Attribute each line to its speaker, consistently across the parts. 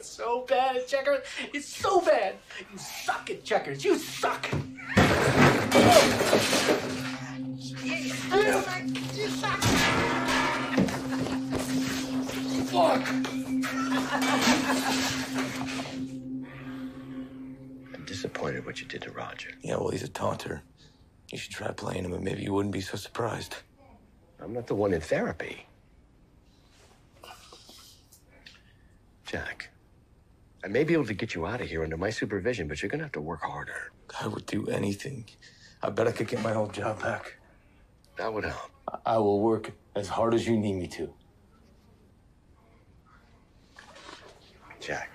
Speaker 1: You're so bad at checkers. It's so bad. You suck at checkers. You suck. You suck. You suck. Fuck.
Speaker 2: I'm disappointed what you did to Roger.
Speaker 3: Yeah, well, he's a taunter. You should try playing him, and maybe you wouldn't be so surprised.
Speaker 2: I'm not the one in therapy. Jack, I may be able to get you out of here under my supervision, but you're gonna have to work harder.
Speaker 3: I would do anything. I bet I could get my old job back.
Speaker 2: That would help.
Speaker 3: I will work as hard as you need me to.
Speaker 2: Jack,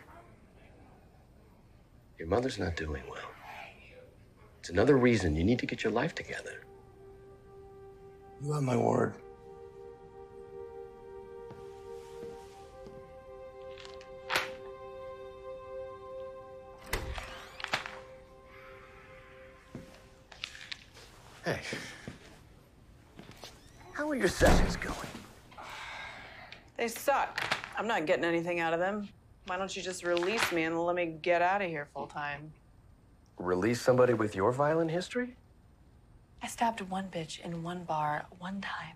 Speaker 2: your mother's not doing well. It's another reason you need to get your life together.
Speaker 3: You have my word.
Speaker 2: Hey, how are your sessions going?
Speaker 4: They suck. I'm not getting anything out of them. Why don't you just release me and let me get out of here full time?
Speaker 2: Release somebody with your violent history?
Speaker 4: I stabbed one bitch in one bar one time.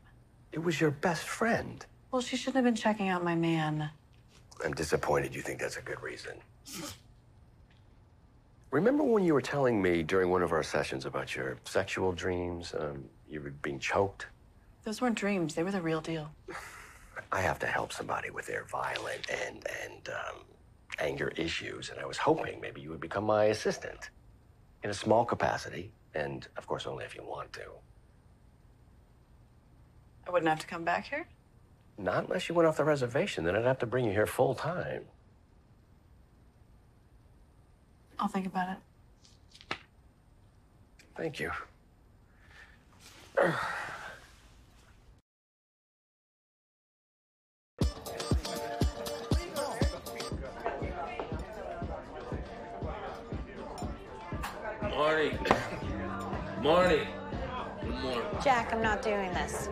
Speaker 2: It was your best friend.
Speaker 4: Well, she shouldn't have been checking out my man.
Speaker 2: I'm disappointed you think that's a good reason. Remember when you were telling me during one of our sessions about your sexual dreams? Um, you were being choked?
Speaker 4: Those weren't dreams, they were the real deal.
Speaker 2: I have to help somebody with their violent and and um, anger issues, and I was hoping maybe you would become my assistant in a small capacity, and of course only if you want to.
Speaker 4: I wouldn't have to come back here?
Speaker 2: Not unless you went off the reservation, then I'd have to bring you here full time.
Speaker 4: I'll think about it.
Speaker 2: Thank you.
Speaker 3: Marty. Marty. One more.
Speaker 5: Jack, I'm not doing this.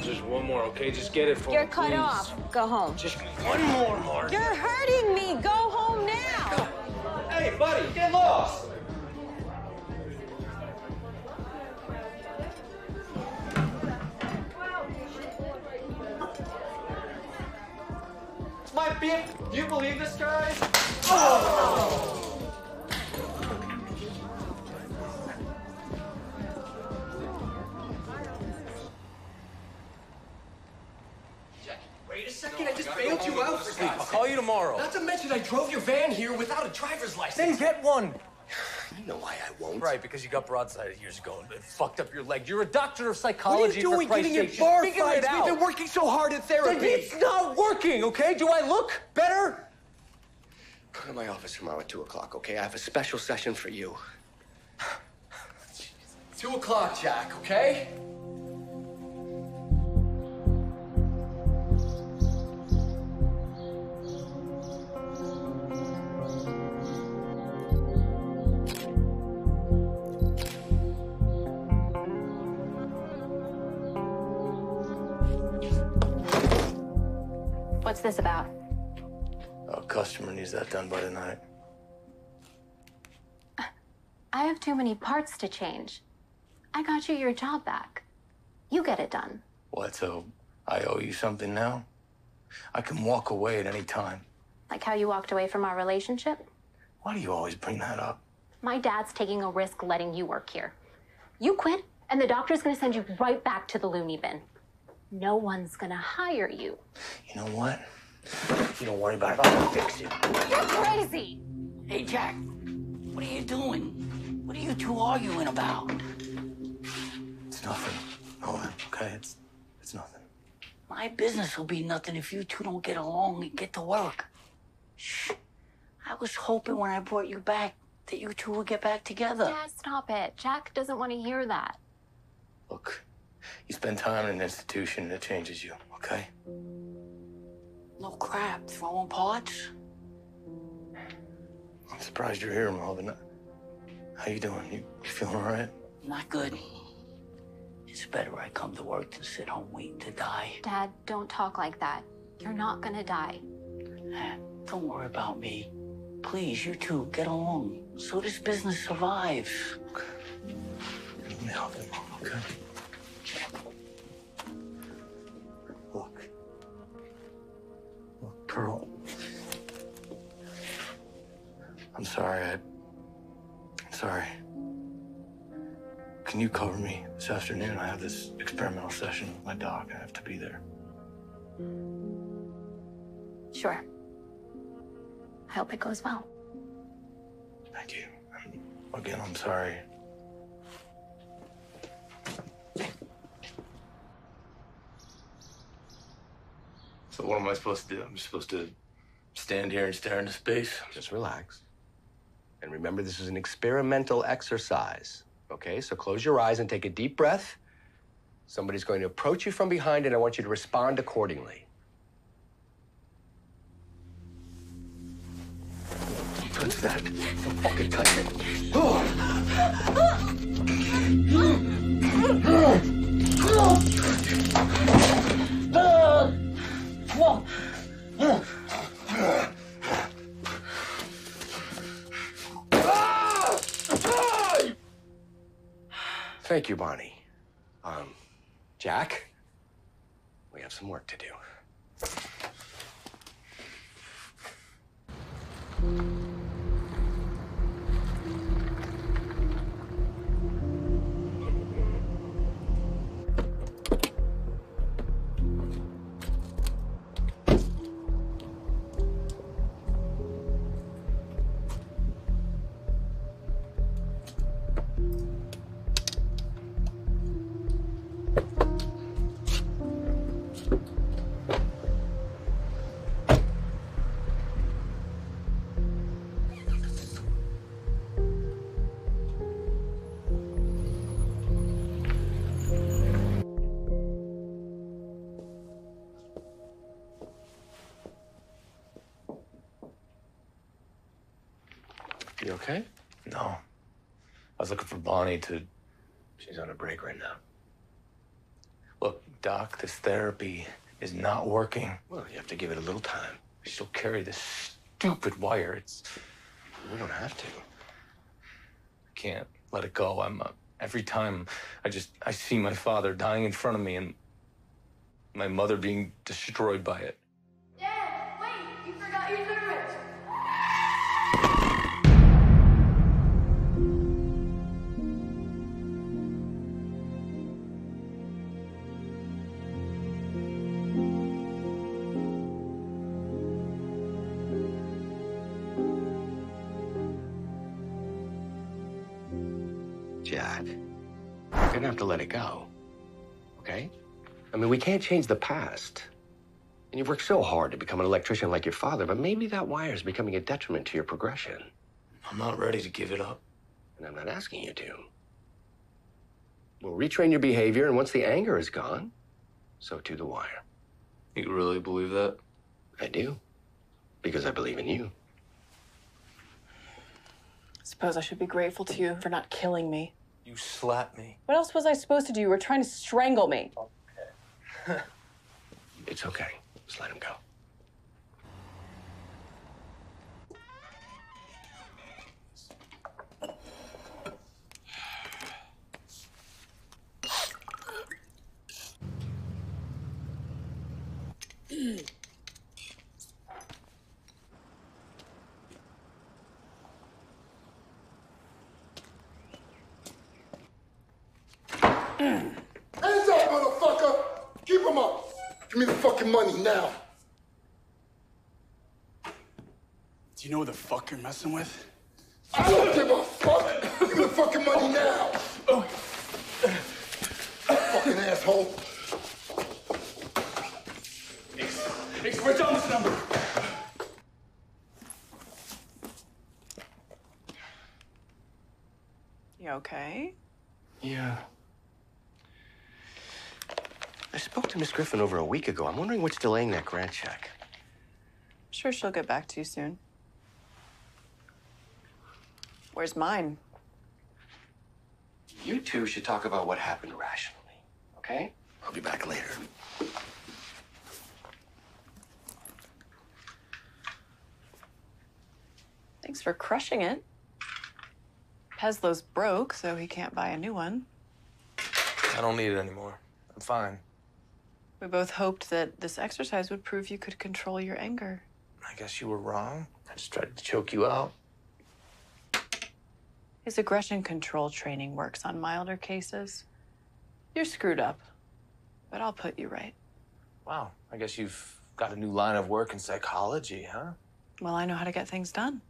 Speaker 3: Just one more, okay? Just get it for me.
Speaker 5: You're cut
Speaker 3: please.
Speaker 5: off. Go home.
Speaker 3: Just one more, Marty.
Speaker 5: You're hurting me. Go home now.
Speaker 1: Hey, buddy, get lost. My beef. Do you believe this, guys? Wait
Speaker 3: call you tomorrow.
Speaker 1: Not to mention, I drove your van here without a driver's license.
Speaker 3: Then get one.
Speaker 2: You know why I won't.
Speaker 3: Right, because you got broadsided years ago and fucked up your leg. You're a doctor of psychology.
Speaker 1: What are you doing getting in bar fights? We've been working so hard at
Speaker 3: Then
Speaker 1: therapy.
Speaker 3: It's not working, okay? Do I look better?
Speaker 2: Come to my office tomorrow at 2 o'clock, okay? I have a special session for you.
Speaker 1: Two o'clock, Jack, okay?
Speaker 6: This about?
Speaker 3: A customer needs that done by tonight.
Speaker 6: I have too many parts to change. I got you your job back. You get it done.
Speaker 3: What, so I owe you something now? I can walk away at any time.
Speaker 6: Like how you walked away from our relationship?
Speaker 3: Why do you always bring that up?
Speaker 6: My dad's taking a risk letting you work here. You quit, and the doctor's gonna send you right back to the loony bin. No one's gonna hire you.
Speaker 3: You know what? You don't worry about it. I'll fix it.
Speaker 6: You're crazy!
Speaker 7: Hey, Jack, what are you doing? What are you two arguing about?
Speaker 3: It's nothing. Owen, okay? It's it's nothing.
Speaker 7: My business will be nothing if you two don't get along and get to work. Shh. I was hoping when I brought you back that you two would get back together.
Speaker 6: Dad, stop it. Jack doesn't want to hear that.
Speaker 3: Look, you spend time in an institution and it changes you, okay?
Speaker 7: No crap, throwing parts.
Speaker 3: I'm surprised you're here, Melvin. How you doing? You, you feeling all right?
Speaker 7: Not good. It's better I come to work than sit home waiting to die.
Speaker 6: Dad, don't talk like that. You're not gonna die.
Speaker 7: Don't worry about me. Please, you two, get along so this business survives.
Speaker 3: Let me help him, okay? Pearl. I'm sorry. I. I'm sorry. Can you cover me this afternoon? I have this experimental session with my doc. I have to be there.
Speaker 6: Sure. I hope it goes well.
Speaker 3: Thank you. And again, I'm sorry. So what am I supposed to do? I'm just supposed to stand here and stare into space?
Speaker 2: Just relax. And remember, this is an experimental exercise. Okay, so close your eyes and take a deep breath. Somebody's going to approach you from behind, and I want you to respond accordingly.
Speaker 3: Don't touch that.
Speaker 2: Don't fucking touch it. Thank you, Bonnie. Um, Jack, we have some work to do. Okay?
Speaker 3: No. I was looking for Bonnie to.
Speaker 2: She's on a break right now.
Speaker 3: Look, Doc, this therapy is not working.
Speaker 2: Well, you have to give it a little time.
Speaker 3: I still carry this stupid wire. It's.
Speaker 2: We don't have to.
Speaker 3: I can't let it go. I'm. Uh, every time I just. I see my father dying in front of me and my mother being destroyed by it.
Speaker 2: Let it go. Okay? I mean, we can't change the past. And you've worked so hard to become an electrician like your father, but maybe that wire is becoming a detriment to your progression.
Speaker 3: I'm not ready to give it up.
Speaker 2: And I'm not asking you to. We'll retrain your behavior, and once the anger is gone, so too the wire.
Speaker 3: You really believe that?
Speaker 2: I do. Because I believe in you.
Speaker 4: Suppose I should be grateful to you for not killing me.
Speaker 3: You slapped me.
Speaker 4: What else was I supposed to do? You were trying to strangle me.
Speaker 2: It's okay. Just let him go.
Speaker 8: Hands up, motherfucker! Keep them up! Give me the fucking money now!
Speaker 9: Do you know who the fuck you're messing with?
Speaker 8: I don't give a fuck! Give me the fucking money now! Oh. Fucking asshole!
Speaker 9: Hey, write down this number.
Speaker 4: You okay?
Speaker 2: Yeah. I spoke to Miss Griffin over a week ago. I'm wondering what's delaying that grant check.
Speaker 4: Sure, she'll get back to you soon. Where's mine?
Speaker 2: You two should talk about what happened rationally, okay? I'll be back later.
Speaker 4: Thanks for crushing it. Peslow's broke, so he can't buy a new one.
Speaker 3: I don't need it anymore. I'm fine.
Speaker 4: We both hoped that this exercise would prove you could control your anger.
Speaker 3: I guess you were wrong. I just tried to choke you out.
Speaker 4: His aggression control training works on milder cases. You're screwed up, but I'll put you right.
Speaker 3: Wow. I guess you've got a new line of work in psychology, huh?
Speaker 4: Well, I know how to get things done.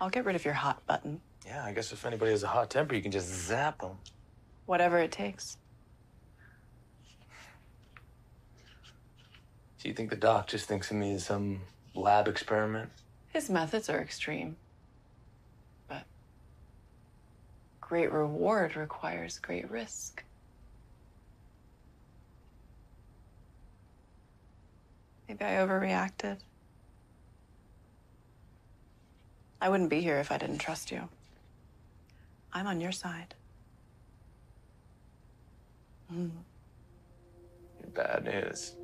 Speaker 4: I'll get rid of your hot button,
Speaker 3: Yeah, I guess if anybody has a hot temper, you can just zap them.
Speaker 4: whatever it takes.
Speaker 3: Do you think the doc just thinks of me as some lab experiment?
Speaker 4: His methods are extreme, but great reward requires great risk. Maybe I overreacted. I wouldn't be here if I didn't trust you. I'm on your side. Mm.
Speaker 3: Bad news.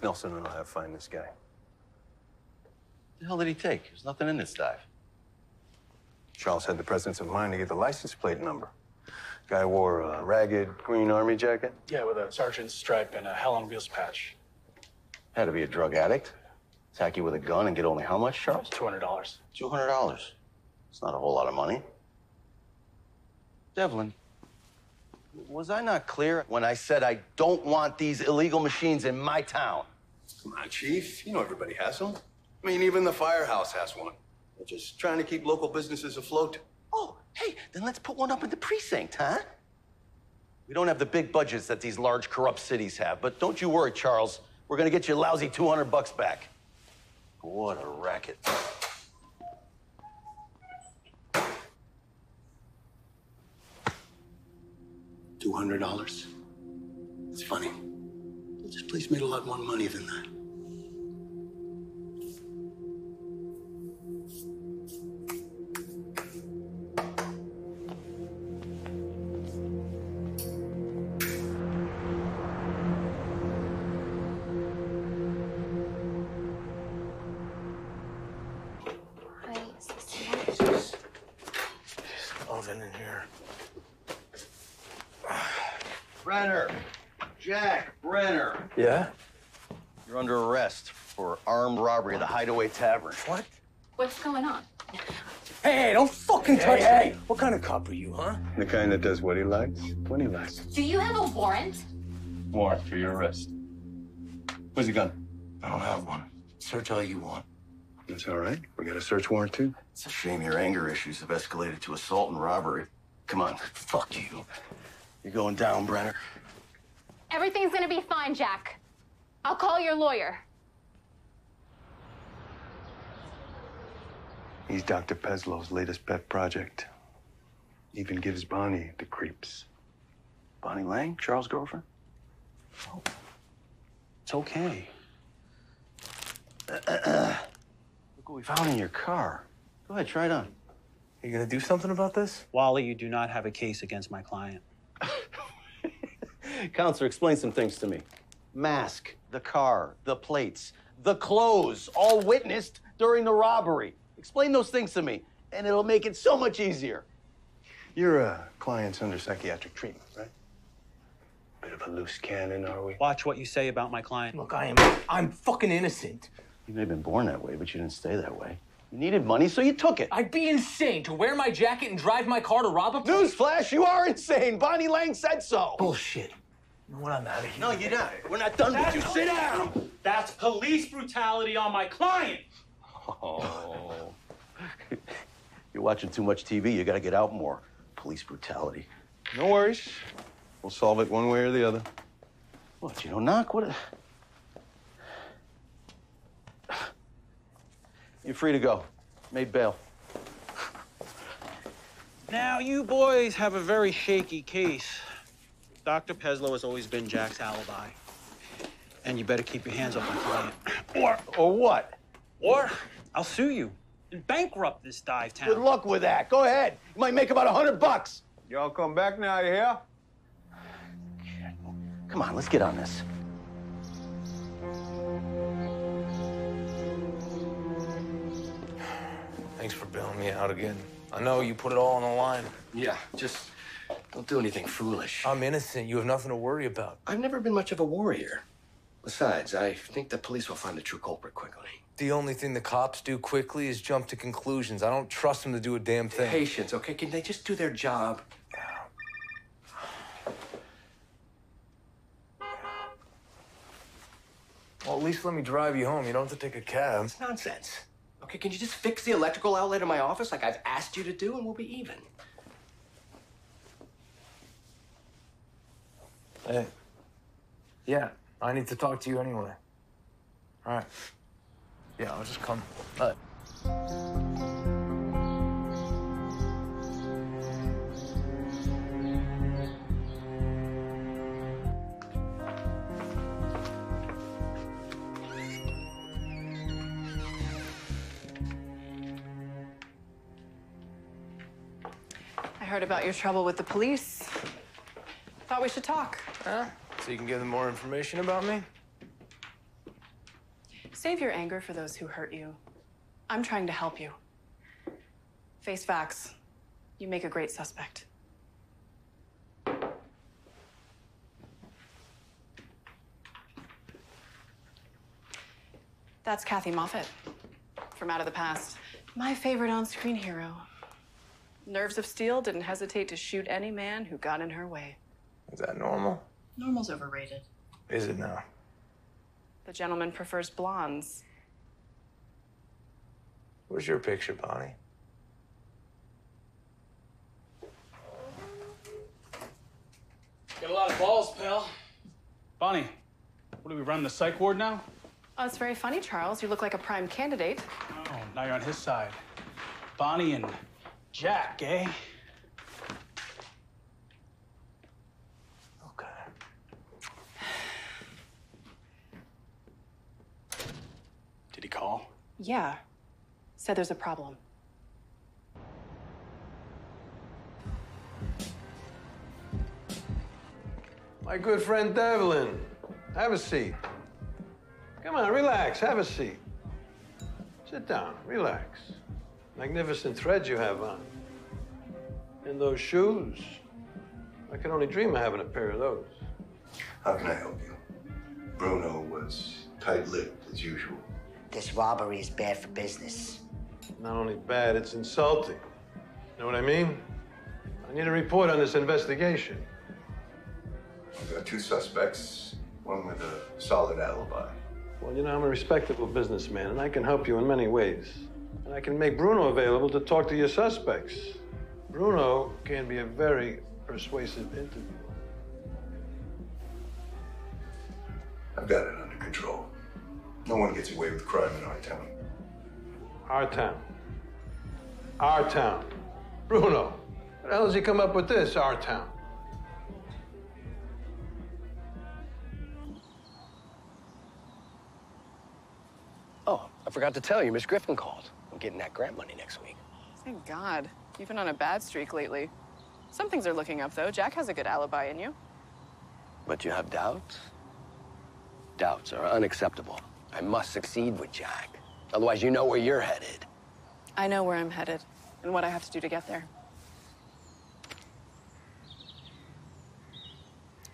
Speaker 10: Chief Nelson and I'll have find this guy.
Speaker 11: The hell did he take? There's nothing in this dive.
Speaker 10: Charles had the presence of mind to get the license plate number. Guy wore a ragged green army jacket.
Speaker 9: Yeah, with a sergeant's stripe and a Hell on Wheels patch.
Speaker 11: Had to be a drug addict. Attack you with a gun and get only how much, Charles?
Speaker 9: Two hundred dollars.
Speaker 11: Two hundred dollars. It's not a whole lot of money. Devlin, was I not clear when I said I don't want these illegal machines in my town?
Speaker 10: Come on, Chief. You know everybody has them. I mean, even the firehouse has one. They're just trying to keep local businesses afloat.
Speaker 11: Oh, hey, then let's put one up in the precinct, huh? We don't have the big budgets that these large corrupt cities have, but don't you worry, Charles. We're gonna get you a lousy 200 bucks back. What a racket.
Speaker 10: Two hundred dollars. It's funny. This place made a lot more money than that.
Speaker 11: Hideaway
Speaker 3: What?
Speaker 6: What's going on?
Speaker 12: Hey, don't fucking touch me! What kind of cop are you, huh?
Speaker 10: The kind that does what he likes when he likes.
Speaker 6: Do you have a warrant?
Speaker 10: Warrant for your arrest. Where's the gun?
Speaker 3: I don't have one. Search all you want.
Speaker 10: That's all right. We got a search warrant too.
Speaker 11: It's a shame your anger issues have escalated to assault and robbery. Come on.
Speaker 3: Fuck you.
Speaker 11: You're going down, Brenner.
Speaker 6: Everything's gonna be fine, Jack. I'll call your lawyer.
Speaker 10: He's Dr. Peslow's latest pet project. Even gives Bonnie the creeps.
Speaker 11: Bonnie Lang, Charles' girlfriend? Oh.
Speaker 10: It's okay.
Speaker 11: Look what we found in your car. Go ahead, try it on.
Speaker 3: Are You gonna do something about this?
Speaker 13: Wally, you do not have a case against my client.
Speaker 11: Counselor, explain some things to me. Mask, the car, the plates, the clothes, all witnessed during the robbery. Explain those things to me, and it'll make it so much easier.
Speaker 10: Your uh, client's under psychiatric treatment, right? Bit of a loose cannon, are we?
Speaker 13: Watch what you say about my client.
Speaker 12: Look, I am. I'm fucking innocent.
Speaker 11: You may have been born that way, but you didn't stay that way. You needed money, so you took it.
Speaker 12: I'd be insane to wear my jacket and drive my car to rob a.
Speaker 11: Newsflash, you are insane. Bonnie Lang said so.
Speaker 12: Bullshit. You know what? I'm out of here.
Speaker 11: No, you're not. We're not done with you. Sit down.
Speaker 13: That's police brutality on my client.
Speaker 11: Oh. You're watching too much TV. You gotta get out more. Police brutality.
Speaker 10: No worries. We'll solve it one way or the other.
Speaker 11: What, you don't knock? What? A... You're free to go. Made bail.
Speaker 13: Now, you boys have a very shaky case. Dr. Peslow has always been Jack's alibi. And you better keep your hands off my client. Or,
Speaker 11: or what?
Speaker 13: Or I'll sue you and bankrupt this dive town.
Speaker 11: Good luck with that. Go ahead. You might make about a hundred bucks.
Speaker 10: Y'all come back now, you hear?
Speaker 11: Come on, let's get on this.
Speaker 3: Thanks for bailing me out again. I know you put it all on the line.
Speaker 2: Yeah, just don't do anything foolish.
Speaker 3: I'm innocent. You have nothing to worry about.
Speaker 2: I've never been much of a warrior. Besides, I think the police will find the true culprit quickly.
Speaker 3: The only thing the cops do quickly is jump to conclusions. I don't trust them to do a damn thing.
Speaker 2: Patience, okay? Can they just do their job?
Speaker 3: Well, at least let me drive you home. You don't have to take a cab.
Speaker 2: It's nonsense. Okay, can you just fix the electrical outlet in my office like I've asked you to do, and we'll be even?
Speaker 3: Hey. Yeah, I need to talk to you anyway. All right. Yeah, I'll just come. All right.
Speaker 4: I heard about your trouble with the police. Thought we should talk.
Speaker 3: Huh? So you can give them more information about me?
Speaker 4: Save your anger for those who hurt you. I'm trying to help you. Face facts. You make a great suspect. That's Kathie Moffat from Out of the Past. My favorite on screen hero. Nerves of steel didn't hesitate to shoot any man who got in her way.
Speaker 3: Is that normal?
Speaker 4: Normal's overrated.
Speaker 3: Is it now?
Speaker 4: The gentleman prefers blondes.
Speaker 3: Where's your picture, Bonnie?
Speaker 9: Got a lot of balls, pal. Bonnie, what do we run the psych ward now?
Speaker 4: Oh, it's very funny, Charles. You look like a prime candidate.
Speaker 9: Oh, now you're on his side. Bonnie and Jack, eh? Did he call?
Speaker 4: Yeah. Said there's a problem.
Speaker 14: My good friend Devlin, have a seat. Come on, relax, have a seat. Sit down, relax. Magnificent threads you have on. And those shoes. I can only dream of having a pair of those.
Speaker 10: How can I help you? Bruno was tight-lipped as usual.
Speaker 7: This robbery is bad for business.
Speaker 14: Not only bad, it's insulting. Know what I mean? I need a report on this investigation.
Speaker 10: I've got two suspects, one with a solid alibi.
Speaker 14: Well, you know, I'm a respectable businessman, and I can help you in many ways. And I can make Bruno available to talk to your suspects. Bruno can be a very persuasive interviewer.
Speaker 10: I've got it under control. No one gets away with crime in our town.
Speaker 14: Our town. Our town. Bruno, how the hell does he come up with this, our town?
Speaker 2: Oh, I forgot to tell you, Miss Griffin called. I'm getting that grant money next week.
Speaker 4: Thank God. You've been on a bad streak lately. Some things are looking up, though. Jack has a good alibi in you.
Speaker 2: But you have doubts? Doubts are unacceptable. I must succeed with Jack. Otherwise, you know where you're headed.
Speaker 4: I know where I'm headed and what I have to do to get there.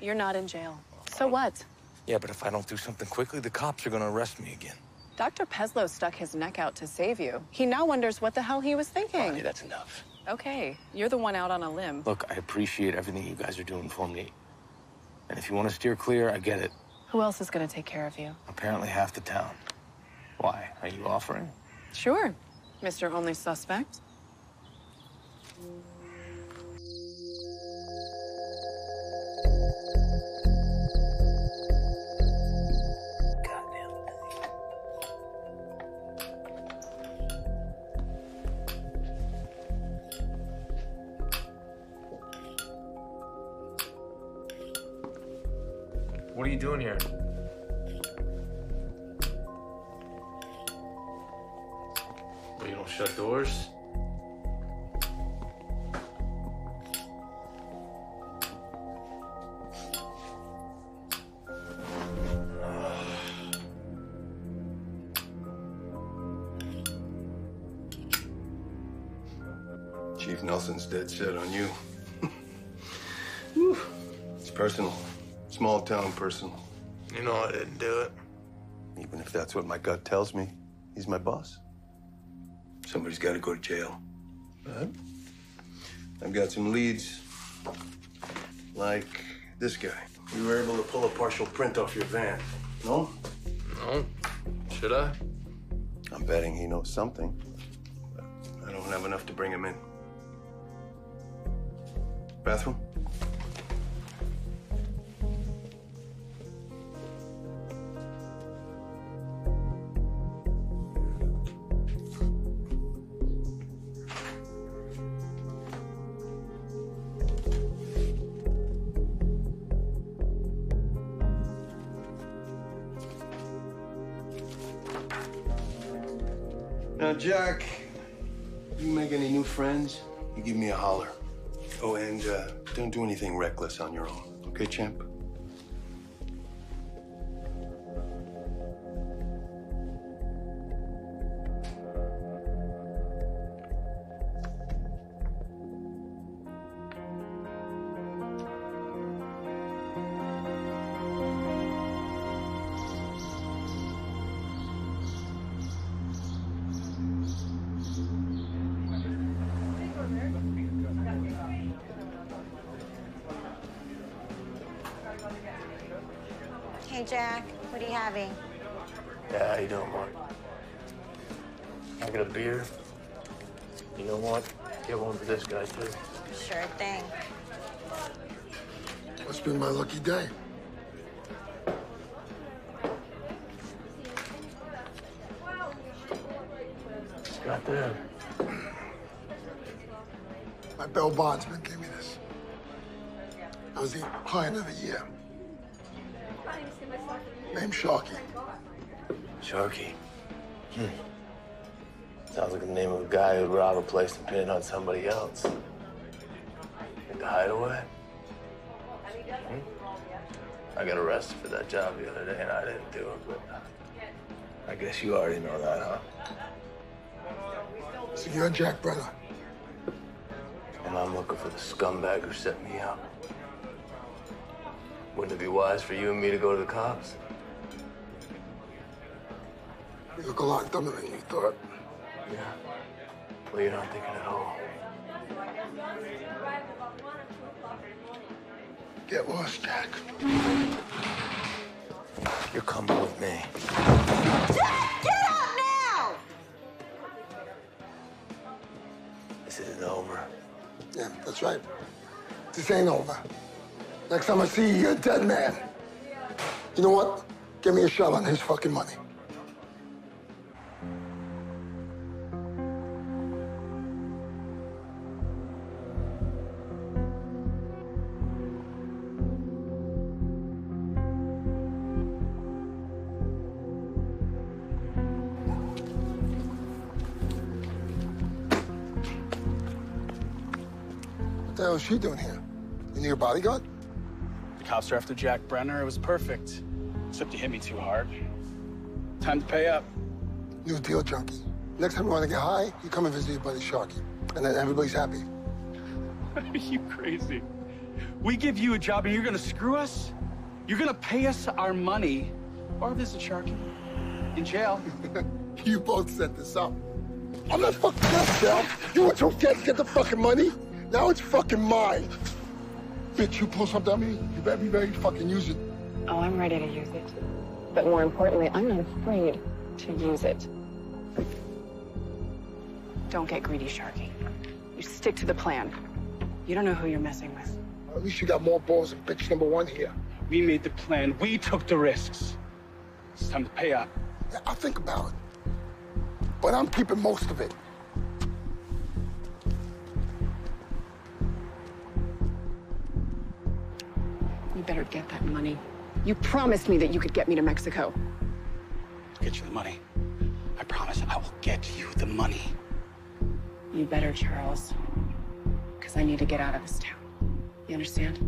Speaker 4: You're not in jail. So what?
Speaker 3: Yeah, but if I don't do something quickly, the cops are gonna arrest me again.
Speaker 4: Dr. Peslow stuck his neck out to save you. He now wonders what the hell he was thinking.
Speaker 2: Bonnie, that's enough.
Speaker 4: Okay, you're the one out on a limb.
Speaker 3: Look, I appreciate everything you guys are doing for me. And if you want to steer clear, I get it.
Speaker 4: Who else is going to take care of you?
Speaker 15: Apparently half the town. Why? Are you offering?
Speaker 4: Sure, Mr. Only Suspect.
Speaker 3: What are you doing here? Well, you don't shut doors?
Speaker 10: Chief Nelson's dead set on you. Whew. It's personal. Small town person.
Speaker 3: You know I didn't do it.
Speaker 10: Even if that's what my gut tells me, he's my boss. Somebody's got to go to jail. Huh? I've got some leads. Like this guy. We were able to pull a partial print off your van. No?
Speaker 3: No. Should I?
Speaker 10: I'm betting he knows something. But I don't have enough to bring him in. Bathroom? Your own. Okay, champ?
Speaker 5: Jack, what are you having?
Speaker 3: Yeah, how you doing, Mark? I got a beer. You know what? Get one for this guy, too.
Speaker 5: Sure thing.
Speaker 8: What's been my lucky day.
Speaker 3: Got there.
Speaker 8: My bail bondsman gave me this. I was the client of the year. Named Sharky.
Speaker 3: Sharky. Hmm. Sounds like the name of a guy who'd rob a place and pin it on somebody else. Like the hideaway? Hmm? I got arrested for that job the other day and I didn't do it, but I guess you already know that, huh?
Speaker 8: So you're Jack Brenner.
Speaker 3: And I'm looking for the scumbag who set me up. Wouldn't it be wise for you and me to go to the cops?
Speaker 8: Look a lot dumber than you thought.
Speaker 3: Yeah. Well, you're not thinking at all.
Speaker 8: Get lost, Jack.
Speaker 3: You're coming with me.
Speaker 5: Jack, get up now!
Speaker 3: This isn't over.
Speaker 8: Yeah, that's right. This ain't over. Next time I see you, you're a dead man. You know what? Give me a shot on his fucking money. What the hell is she doing here? You need a bodyguard?
Speaker 9: The cops are after Jack Brenner. It was perfect. Except you hit me too hard. Time to pay up.
Speaker 8: New deal, junkie. Next time you want to get high, you come and visit your buddy Sharky. And then everybody's happy.
Speaker 9: Are you crazy? We give you a job and you're gonna screw us? You're gonna pay us our money or visit Sharky in jail.
Speaker 8: you both set this up. I'm not fucking that, Del. You were too scared to get the fucking money. Now it's fucking mine. Bitch, you pull something on me, you better be ready to fucking use it.
Speaker 4: Oh, I'm ready to use it. But more importantly, I'm not afraid to use it. Don't get greedy, Sharky. You stick to the plan. You don't know who you're messing with.
Speaker 8: At least you got more balls than bitch number one here.
Speaker 9: We made the plan. We took the risks. It's time to pay up.
Speaker 8: Yeah, I'll think about it. But I'm keeping most of it.
Speaker 4: Better get that money. You promised me that you could get me to Mexico.
Speaker 9: I'll Get you the money. I promise I will get you the money.
Speaker 4: You better, Charles. Because I need to get out of this town. You understand?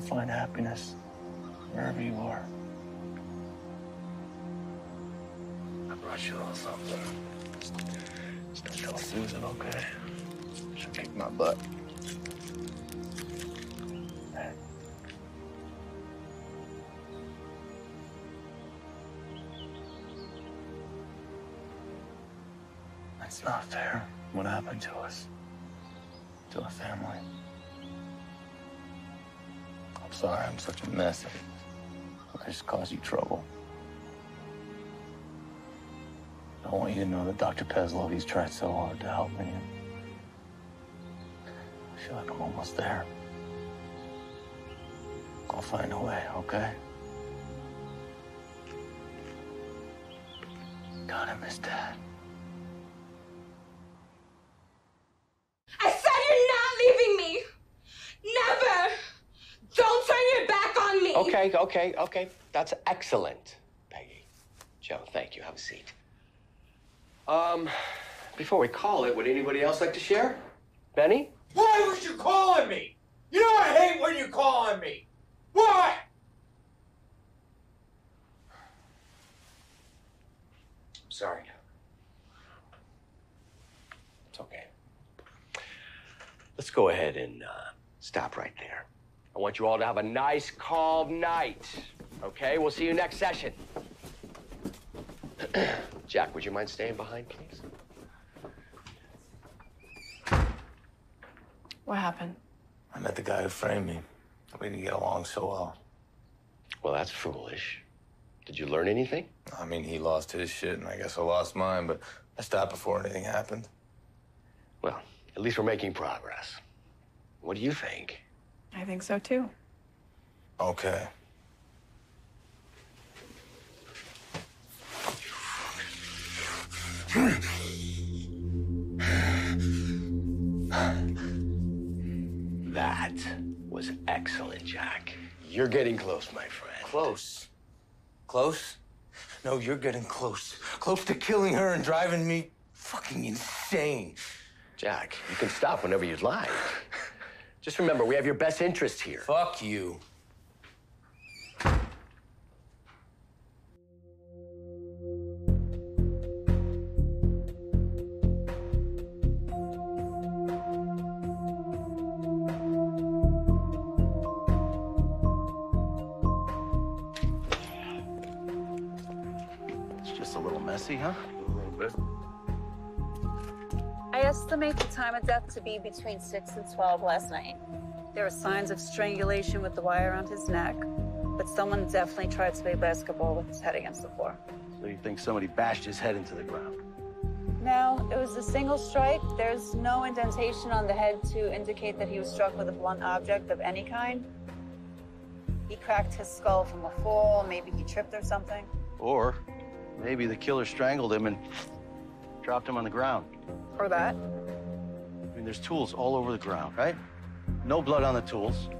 Speaker 3: To find happiness wherever you are. I brought you a little something. Still tell Susan, okay? She'll kick my butt. It's not fair what happened to us, to our family. Sorry I'm such a mess. I just caused you trouble. I want you to know that Dr. Peslow, he's tried so hard to help me. I feel like I'm almost there. I'll find a way, okay? God, I miss Dad.
Speaker 2: Okay, okay, okay. That's excellent, Peggy. Joe, thank you. Have a seat. Um, before we call it, would anybody else like to share? Benny?
Speaker 16: Why was you calling me? You know I hate when you call on me. Why?
Speaker 2: I'm sorry. It's okay. Let's go ahead and uh, stop right there. I want you all to have a nice, calm night. Okay? We'll see you next session. Jack, would you mind staying behind, please?
Speaker 4: What happened?
Speaker 3: I met the guy who framed me. We didn't get along so well.
Speaker 2: Well, that's foolish. Did you learn anything?
Speaker 3: I mean, he lost his shit, and I guess I lost mine, but I stopped before anything happened.
Speaker 2: Well, at least we're making progress. What do you think?
Speaker 4: I think so too.
Speaker 3: Okay. that was excellent, Jack.
Speaker 2: You're getting close, my friend.
Speaker 3: Close? Close? No, you're getting close. Close to killing her and driving me fucking insane.
Speaker 2: Jack, you can stop whenever you'd like. Just remember, we have your best interest here.
Speaker 3: Fuck you.
Speaker 11: It's just a little messy, huh?
Speaker 3: A little bit.
Speaker 17: I estimate the time of death to be between 6 and 12 last night. There are signs of strangulation with the wire around his neck, but someone definitely tried to play basketball with his head against the floor.
Speaker 11: So you think somebody bashed his head into the ground?
Speaker 17: No, it was a single strike. There's no indentation on the head to indicate that he was struck with a blunt object of any kind. He cracked his skull from a fall, maybe he tripped or something.
Speaker 11: Or maybe the killer strangled him and dropped him on the ground.
Speaker 17: Or that.
Speaker 11: I mean, there's tools all over the ground, right? No blood on the tools.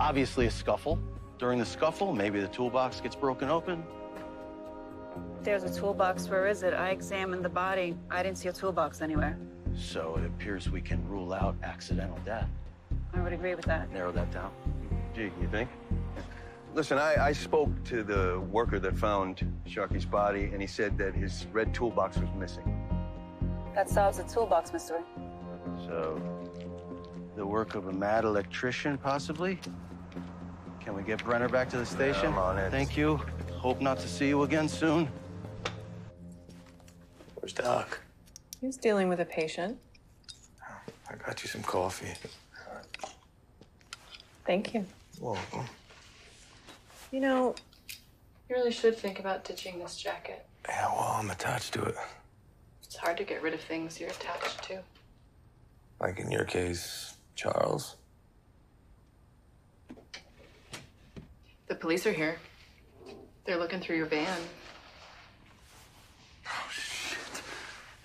Speaker 11: Obviously, a scuffle. During the scuffle, maybe the toolbox gets broken open.
Speaker 17: There's a toolbox. Where is it? I examined the body. I didn't see a toolbox anywhere.
Speaker 11: So it appears we can rule out accidental death.
Speaker 17: I would agree with that.
Speaker 11: Narrow that down.
Speaker 10: Gee, you think? Listen, I, I spoke to the worker that found Sharky's body, and he said that his red toolbox was missing.
Speaker 17: That solves the toolbox mystery.
Speaker 11: So, the work of a mad electrician, possibly? Can we get Brenner back to the station?
Speaker 3: I'm on it.
Speaker 11: Thank you. Hope not to see you again soon.
Speaker 3: Where's Doc?
Speaker 4: He was dealing with a patient.
Speaker 3: I got you some coffee.
Speaker 4: Thank you.
Speaker 3: You're Welcome.
Speaker 4: You know, you really should think about ditching this jacket.
Speaker 3: Yeah, well, I'm attached to it.
Speaker 4: It's hard to get rid of things you're attached to.
Speaker 3: Like in your case, Charles.
Speaker 4: The police are here. They're looking through your van.
Speaker 3: Oh, shit.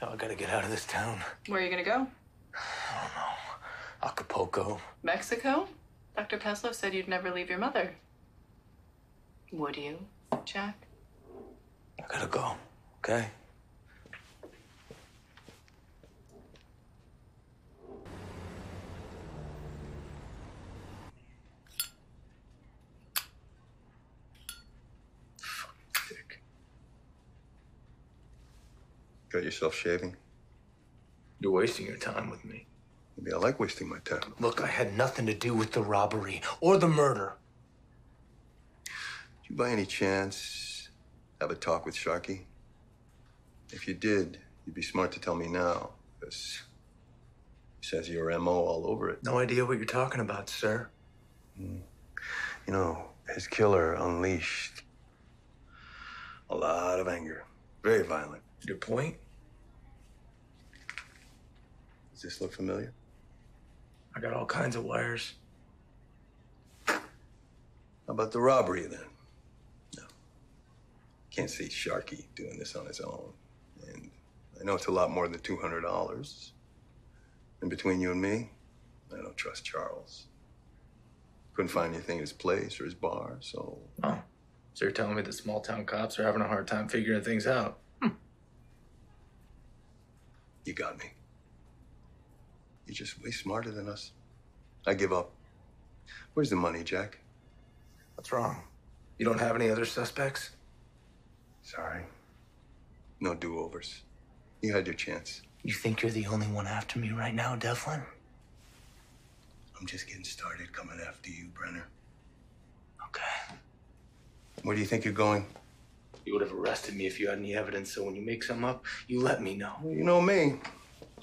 Speaker 3: Now I gotta get out of this town.
Speaker 4: Where are you gonna go? I don't know.
Speaker 3: Acapulco.
Speaker 4: Mexico? Dr. Peslow said you'd never leave your mother. Would you, Jack?
Speaker 3: I gotta go. Okay?
Speaker 10: Got yourself shaving?
Speaker 3: You're wasting your time with me.
Speaker 10: Maybe I like wasting my time.
Speaker 3: Look, I had nothing to do with the robbery or the murder.
Speaker 10: You by any chance have a talk with Sharky? If you did, you'd be smart to tell me now, because he says your MO all over it.
Speaker 3: No idea what you're talking about, sir. Hmm.
Speaker 10: You know, his killer unleashed a lot of anger. Very violent.
Speaker 3: Your point?
Speaker 10: Does this look familiar?
Speaker 3: I got all kinds of wires.
Speaker 10: How about the robbery then? No. Can't see Sharky doing this on his own. And I know it's a lot more than $200. And between you and me, I don't trust Charles. Couldn't find anything at his place or his bar, so.
Speaker 3: Oh. So you're telling me the small town cops are having a hard time figuring things out? Hmm.
Speaker 10: You got me. You're just way smarter than us. I give up. Where's the money, Jack?
Speaker 3: What's wrong? You don't have any other suspects?
Speaker 10: Sorry. No do overs. You had your chance.
Speaker 3: You think you're the only one after me right now, Devlin?
Speaker 10: I'm just getting started coming after you, Brenner.
Speaker 3: Okay.
Speaker 10: Where do you think you're going?
Speaker 3: You would have arrested me if you had any evidence, so when you make some up, you let me know.
Speaker 10: You know me.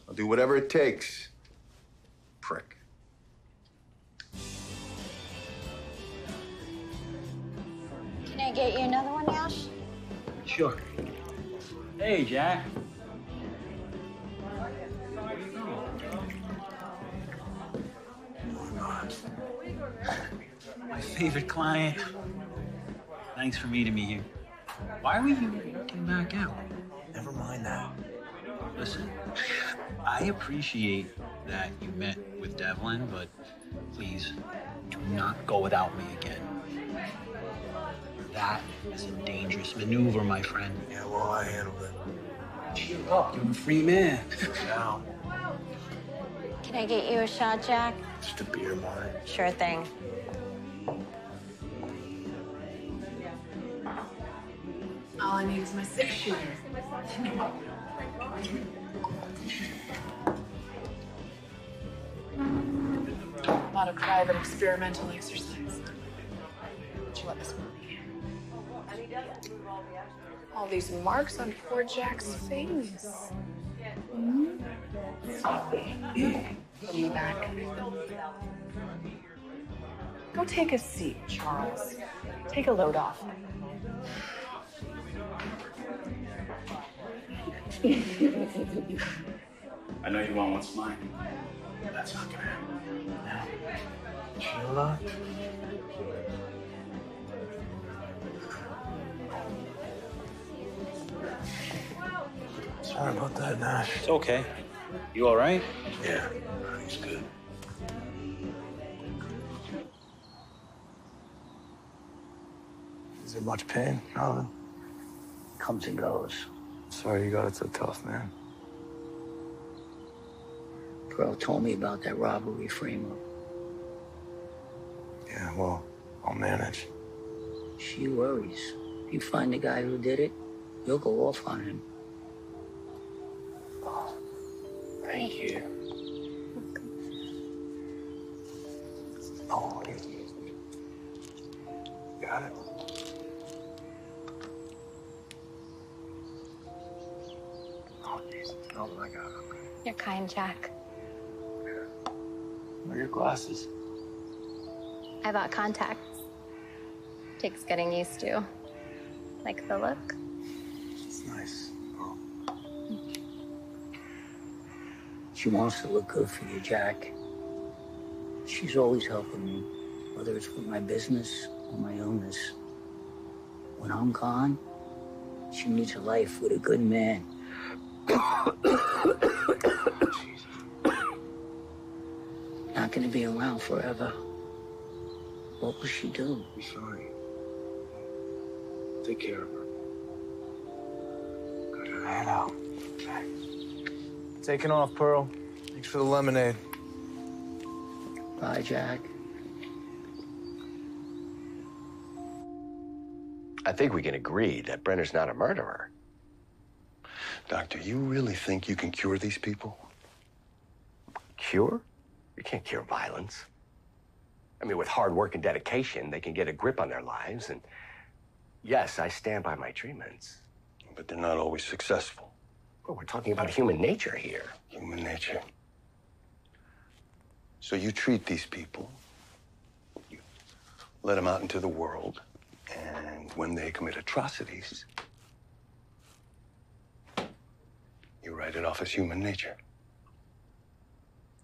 Speaker 10: I'll do whatever it takes. Prick.
Speaker 5: Can I get you another one, Yash?
Speaker 13: Sure. Hey, Jack. My favorite client. Thanks for meeting me here. Why were you getting back out?
Speaker 3: Never mind that.
Speaker 13: Listen, I appreciate that you met with Devlin, but please Do not go without me again. That is a dangerous maneuver, my friend.
Speaker 18: Yeah, well, I handled it.
Speaker 13: Cheer up, you're a free man.
Speaker 18: Now,
Speaker 5: Can I get you a shot, Jack?
Speaker 18: just a beer, mine.
Speaker 5: Sure thing.
Speaker 4: All I need is my six shooter. A lot of private experimental exercise. All these marks on poor Jack's face. Hmm? Put me back. Go take a seat, Charles. Take a load off.
Speaker 13: I know you want what's mine. That's not gonna happen.
Speaker 18: Sheila? Sorry about that, Nash.
Speaker 13: It's okay. You all right?
Speaker 18: Yeah, he's good. Is there much pain, Alvin?
Speaker 7: Comes and goes.
Speaker 18: Sorry you got it so tough, man.
Speaker 7: Pearl told me about that robbery frame up.
Speaker 18: Yeah, well, I'll manage.
Speaker 7: She worries. If you find the guy who did it, you'll go off on him.
Speaker 18: Thank you. Oh, you got it. Oh, Jesus. Oh, my God.
Speaker 6: You're kind, Jack.
Speaker 18: Where are your glasses?
Speaker 6: I bought contacts. Takes getting used to. Like the look?
Speaker 7: She wants to look good for you, Jack. She's always helping me, whether it's with my business or my illness. When I'm gone, she needs a life with a good man. Not gonna be around forever. What will she do?
Speaker 18: I'm sorry. Take care of her. Good her head out.
Speaker 3: Taking off, Pearl. Thanks for the lemonade.
Speaker 7: Bye, Jack.
Speaker 2: I think we can agree that Brenner's not a murderer.
Speaker 10: Doctor, you really think you can cure these people?
Speaker 2: Cure? You can't cure violence. I mean, with hard work and dedication, they can get a grip on their lives. And yes, I stand by my treatments.
Speaker 10: But they're not always successful.
Speaker 2: Well, we're talking about human nature here.
Speaker 10: Human nature. So you treat these people, you let them out into the world, and when they commit atrocities, you write it off as human nature.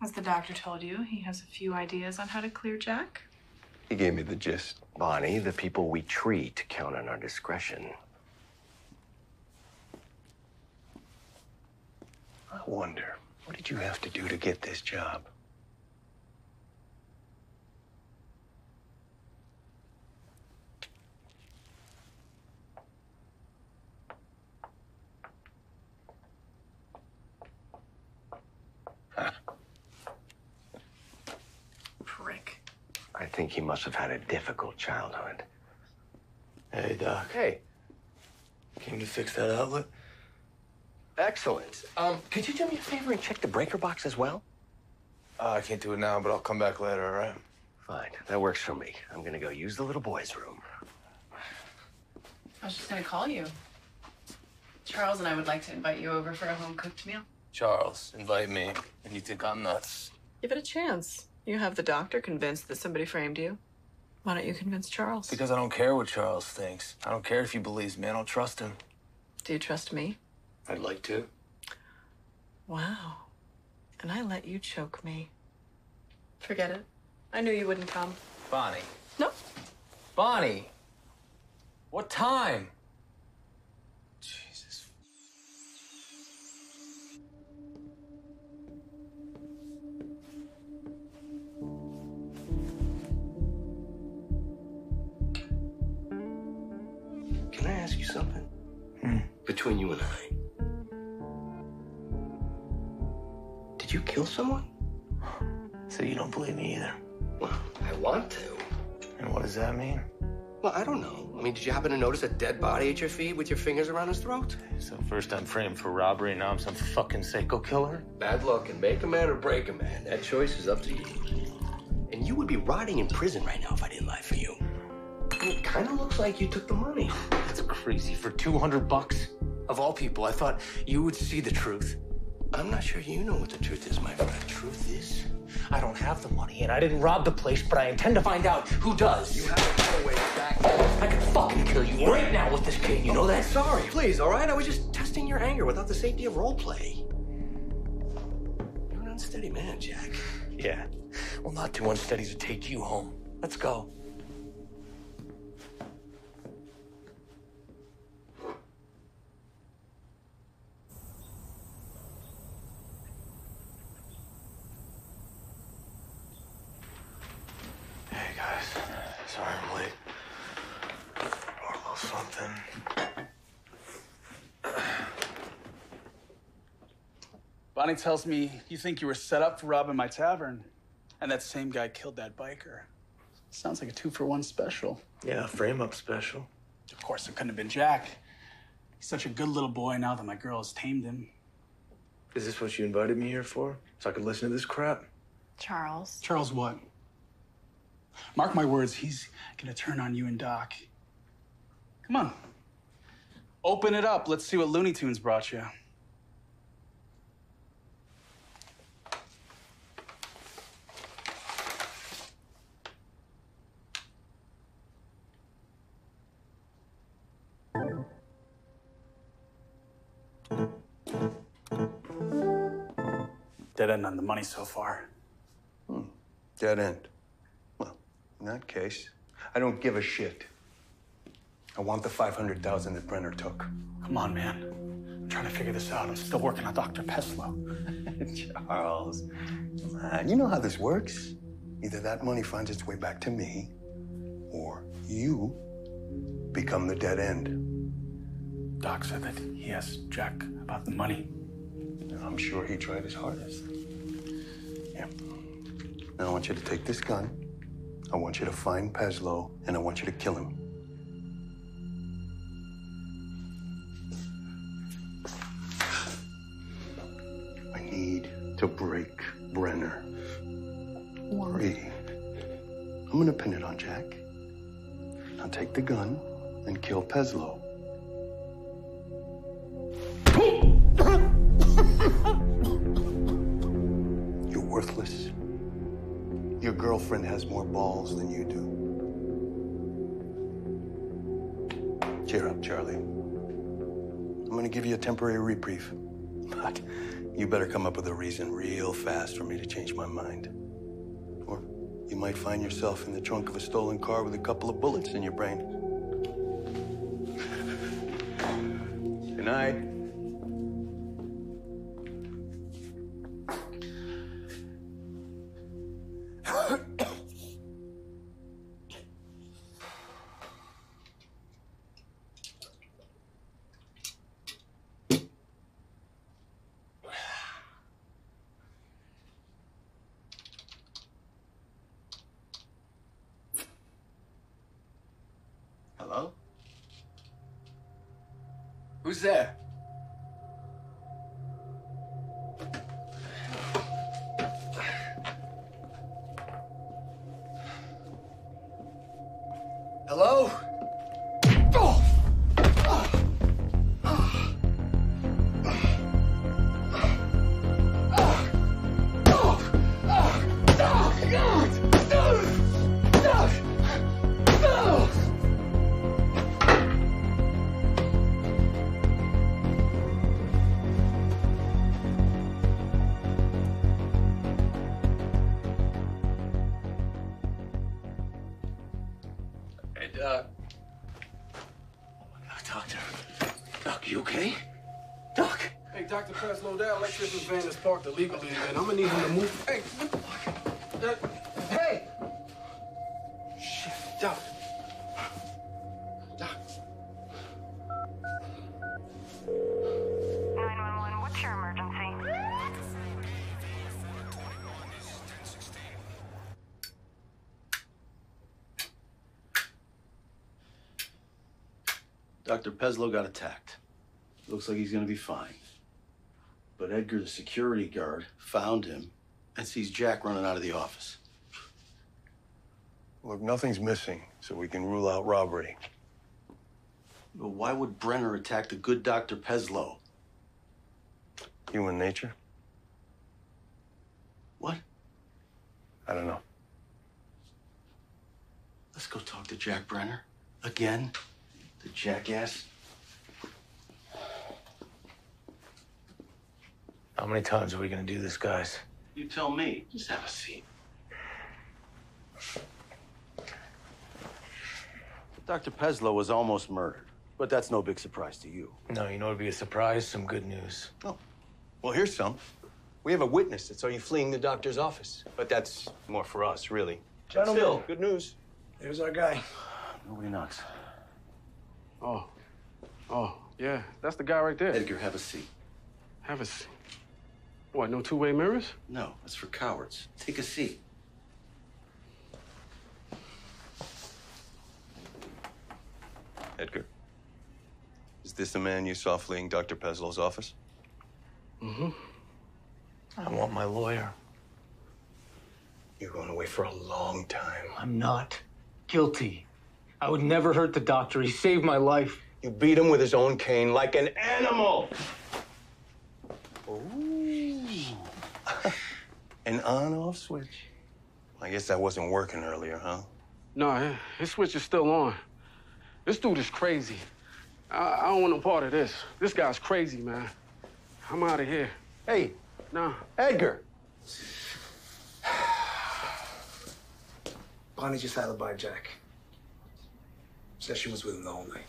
Speaker 4: As the doctor told you, he has a few ideas on how to clear Jack.
Speaker 10: He gave me the gist.
Speaker 2: Bonnie, the people we treat count on our discretion.
Speaker 10: I wonder, what did you have to do to get this job?
Speaker 4: Prick.
Speaker 2: I think he must have had a difficult childhood.
Speaker 18: Hey, Doc.
Speaker 2: Hey,
Speaker 18: Came to fix that outlet?
Speaker 2: Excellent. Um, could you do me a favor and check the breaker box as well?
Speaker 3: Uh, I can't do it now, but I'll come back later, all right?
Speaker 2: Fine, that works for me. I'm gonna go use the little boy's room.
Speaker 4: I was just gonna call you. Charles and I would like to invite you over for a home cooked meal.
Speaker 3: Charles, invite me, and you think I'm nuts.
Speaker 4: Give it a chance. You have the doctor convinced that somebody framed you. Why don't you convince Charles?
Speaker 3: Because I don't care what Charles thinks. I don't care if he believes me. I don't trust him.
Speaker 4: Do you trust me?
Speaker 18: I'd like to.
Speaker 4: Wow. And I let you choke me. Forget it. I knew you wouldn't come.
Speaker 3: Bonnie.
Speaker 4: No.
Speaker 3: Bonnie! What time? Jesus.
Speaker 2: Can I ask you something?
Speaker 3: Hmm.
Speaker 2: Between you and I. you kill someone?
Speaker 3: So you don't believe me either.
Speaker 2: Well, I want to.
Speaker 3: And what does that mean?
Speaker 2: Well, I don't know. I mean, did you happen to notice a dead body at your feet with your fingers around his throat?
Speaker 3: So first I'm framed for robbery, now I'm some fucking psycho killer?
Speaker 2: Bad luck can make a man or break a man. That choice is up to you. And you would be rotting in prison right now if I didn't lie for you. It kind of looks like you took the money.
Speaker 3: That's crazy. For 200 bucks? Of all people, I thought you would see the truth.
Speaker 2: I'm not sure you know what the truth is, my friend.
Speaker 3: Truth is, I don't have the money, and I didn't rob the place, but I intend to find out who does.
Speaker 2: You have to way back.
Speaker 3: I could fucking kill you right now with this cane, you know that?
Speaker 2: Sorry, please, all right? I was just testing your anger without the safety of role play. You're an unsteady man, Jack.
Speaker 3: Yeah. Well, not too unsteady to take you home. Let's go. Hey guys, sorry I'm late. Or a little something.
Speaker 9: Bonnie tells me you think you were set up for robbing my tavern, and that same guy killed that biker. Sounds like a two for one special.
Speaker 3: Yeah, frame up special.
Speaker 9: Of course, it couldn't have been Jack. He's such a good little boy now that my girl has tamed him.
Speaker 3: Is this what you invited me here for? So I could listen to this crap?
Speaker 4: Charles.
Speaker 9: Charles, what? Mark my words, he's gonna turn on you and Doc. Come on. Open it up. Let's see what Looney Tunes brought you. Dead end on the money so far. Hmm.
Speaker 10: Dead end. Well, in that case, I don't give a shit. I want the 500,000 that Brenner took.
Speaker 9: Come on, man. I'm trying to figure this out. I'm still working on Dr. Peslow.
Speaker 10: Charles, on. You know how this works. Either that money finds its way back to me, or you become the dead end.
Speaker 9: Doc said that he asked Jack about the money.
Speaker 10: I'm sure he tried his hardest. Yeah. Now I want you to take this gun. I want you to find Peslow, and I want you to kill him. I need to break Brenner. Worry. I'm gonna pin it on Jack. Now take the gun and kill Peslow. Worthless. Your girlfriend has more balls than you do. Cheer up, Charlie. I'm gonna give you a temporary reprieve. But you better come up with a reason real fast for me to change my mind. Or you might find yourself in the trunk of a stolen car with a couple of bullets in your brain. Good night.
Speaker 9: the legal league, I'm gonna need him to move. Hey,
Speaker 2: what the fuck? Hey! Shit, Doc. Doc. 911, what's your emergency?
Speaker 11: Dr. Peslow got attacked. Looks like he's gonna be fine. But Edgar, the security guard, found him and sees Jack running out of the office.
Speaker 10: Look, nothing's missing, so we can rule out robbery.
Speaker 11: But why would Brenner attack the good Dr. Peslow?
Speaker 10: Human nature?
Speaker 11: What?
Speaker 10: I don't know.
Speaker 11: Let's go talk to Jack Brenner. Again? The jackass?
Speaker 3: How many times are we gonna do this, guys?
Speaker 11: You tell me. Just have a seat. Dr. Peslow was almost murdered, but that's no big surprise to you.
Speaker 3: No, you know it'd be a surprise. Some good news.
Speaker 10: Oh, well, here's some. We have a witness that saw you fleeing the doctor's office, but that's more for us, really. But
Speaker 14: Gentlemen.
Speaker 10: Still, good news.
Speaker 14: There's our guy.
Speaker 11: Nobody knocks.
Speaker 14: Oh. Oh, yeah. That's the guy right there.
Speaker 11: Edgar, have a seat.
Speaker 14: Have a seat. What, no two-way mirrors?
Speaker 11: No, that's for cowards. Take a seat.
Speaker 10: Edgar, is this the man you saw fleeing Dr. Peslow's office?
Speaker 3: Mm-hmm. I want my lawyer.
Speaker 10: You're going away for a long time.
Speaker 3: I'm not guilty. I would never hurt the doctor. He saved my life.
Speaker 10: You beat him with his own cane like an animal. An on-off switch. I guess that wasn't working earlier, huh?
Speaker 14: No, his- his switch is still on. This dude is crazy. I, I don't want no part of this. This guy's crazy, man. I'm out of here.
Speaker 10: Hey.
Speaker 14: No.
Speaker 10: Edgar.
Speaker 16: Bonnie just alibi Jack. Said she was with him the whole night.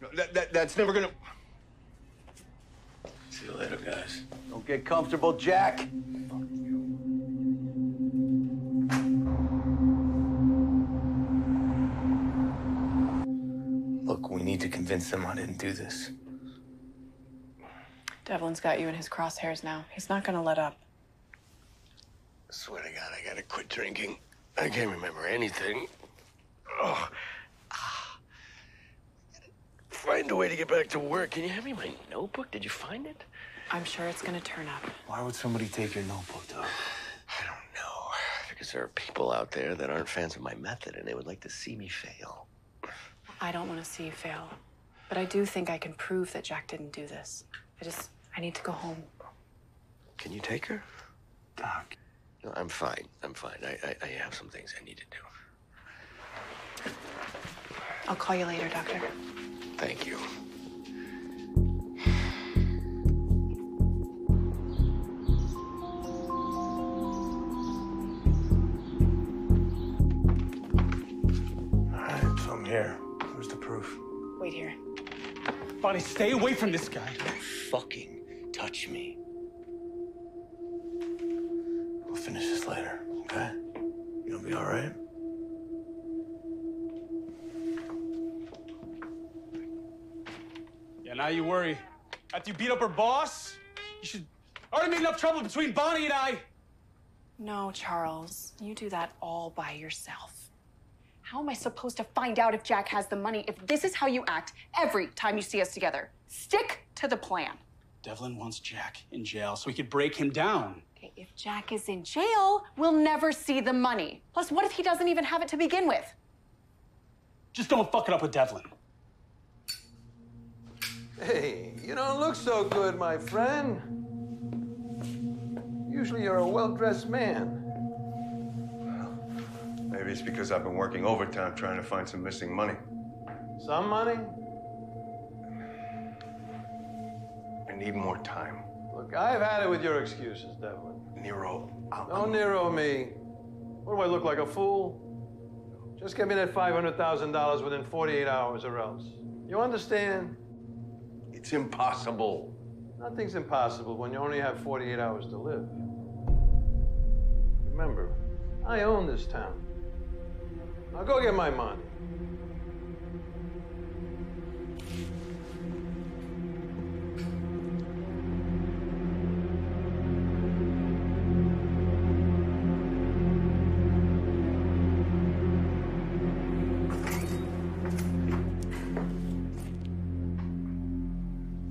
Speaker 10: No, that, that, that's never gonna...
Speaker 11: See you later, guys.
Speaker 10: Don't get comfortable, Jack.
Speaker 3: Need to convince them I didn't do this.
Speaker 4: Devlin's got you in his crosshairs now. He's not gonna let up.
Speaker 2: Swear to God, I gotta quit drinking. I can't remember anything. Oh. Ah. Find a way to get back to work. Can you hand me my notebook? Did you find it?
Speaker 4: I'm sure it's gonna turn up.
Speaker 11: Why would somebody take your notebook, Doc?
Speaker 2: I don't know. Because there are people out there that aren't fans of my method and they would like to see me fail.
Speaker 4: I don't want to see you fail. But I do think I can prove that Jack didn't do this. I just, I need to go home.
Speaker 2: Can you take her?
Speaker 11: Doc.
Speaker 2: No, I'm fine. I'm fine. I, I, I have some things I need to do.
Speaker 4: I'll call you later, Doctor.
Speaker 2: Thank you.
Speaker 13: Bonnie, stay away from this guy.
Speaker 3: Don't Fucking touch me. We'll finish this later, okay? You'll be all right?
Speaker 13: Yeah, now you worry. After you beat up her boss, you should already made enough trouble between Bonnie and I.
Speaker 4: No, Charles. You do that all by yourself. How am I supposed to find out if Jack has the money if this is how you act every time you see us together? Stick to the plan.
Speaker 13: Devlin wants Jack in jail so he could break him down.
Speaker 4: Okay, if Jack is in jail, we'll never see the money. Plus, what if he doesn't even have it to begin with?
Speaker 13: Just don't fuck it up with Devlin.
Speaker 14: Hey, you don't look so good, my friend. Usually you're a well-dressed man.
Speaker 10: Maybe it's because I've been working overtime trying to find some missing money.
Speaker 14: Some money?
Speaker 10: I need more time.
Speaker 14: Look, I've had it with your excuses, Devlin.
Speaker 10: Nero,
Speaker 14: Don't Nero me. What do I look like, a fool? Just give me that $500,000 within 48 hours or else. You understand?
Speaker 10: It's impossible.
Speaker 14: Nothing's impossible when you only have 48 hours to live. Remember, I own this town. Now go get my money.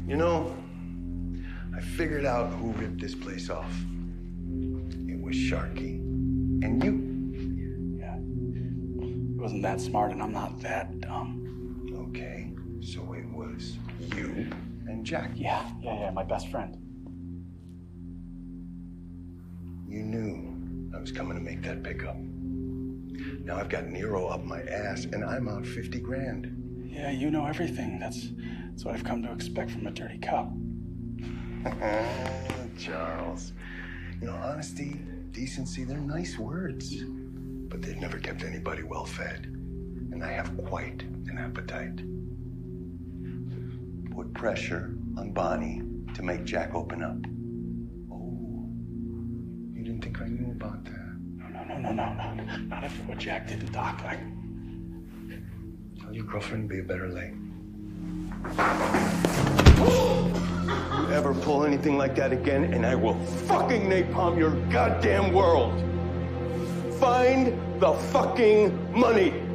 Speaker 10: You know, I figured out who ripped this place off. It was Sharky. And you.
Speaker 13: Wasn't that smart, and I'm not that dumb.
Speaker 10: Okay, so it was you and Jack.
Speaker 13: Yeah, yeah, yeah, my best friend.
Speaker 10: You knew I was coming to make that pickup. Now I've got Nero up my ass, and I'm out 50 grand.
Speaker 13: Yeah, you know everything. That's, that's what I've come to expect from a dirty cop.
Speaker 10: Charles. You know, honesty, decency, they're nice words. But they've never kept anybody well fed. And I have quite an appetite. Put pressure on Bonnie to make Jack open up. Oh, you didn't think I knew about that?
Speaker 13: No, no, no, no, no, no. Not after what Jack did to Doc. I,
Speaker 10: Tell your girlfriend to be a better leg. You ever pull anything like that again, and I will fucking napalm your goddamn world. Find the fucking money.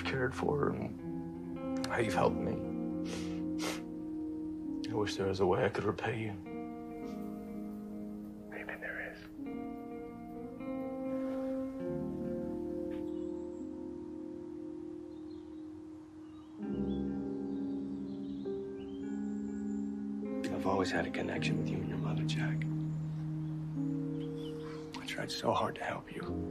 Speaker 3: You've cared for her, and how you've helped me. I wish there was a way I could repay you.
Speaker 10: Maybe there is.
Speaker 2: I've always had a connection with you and your mother, Jack. I tried so hard to help you.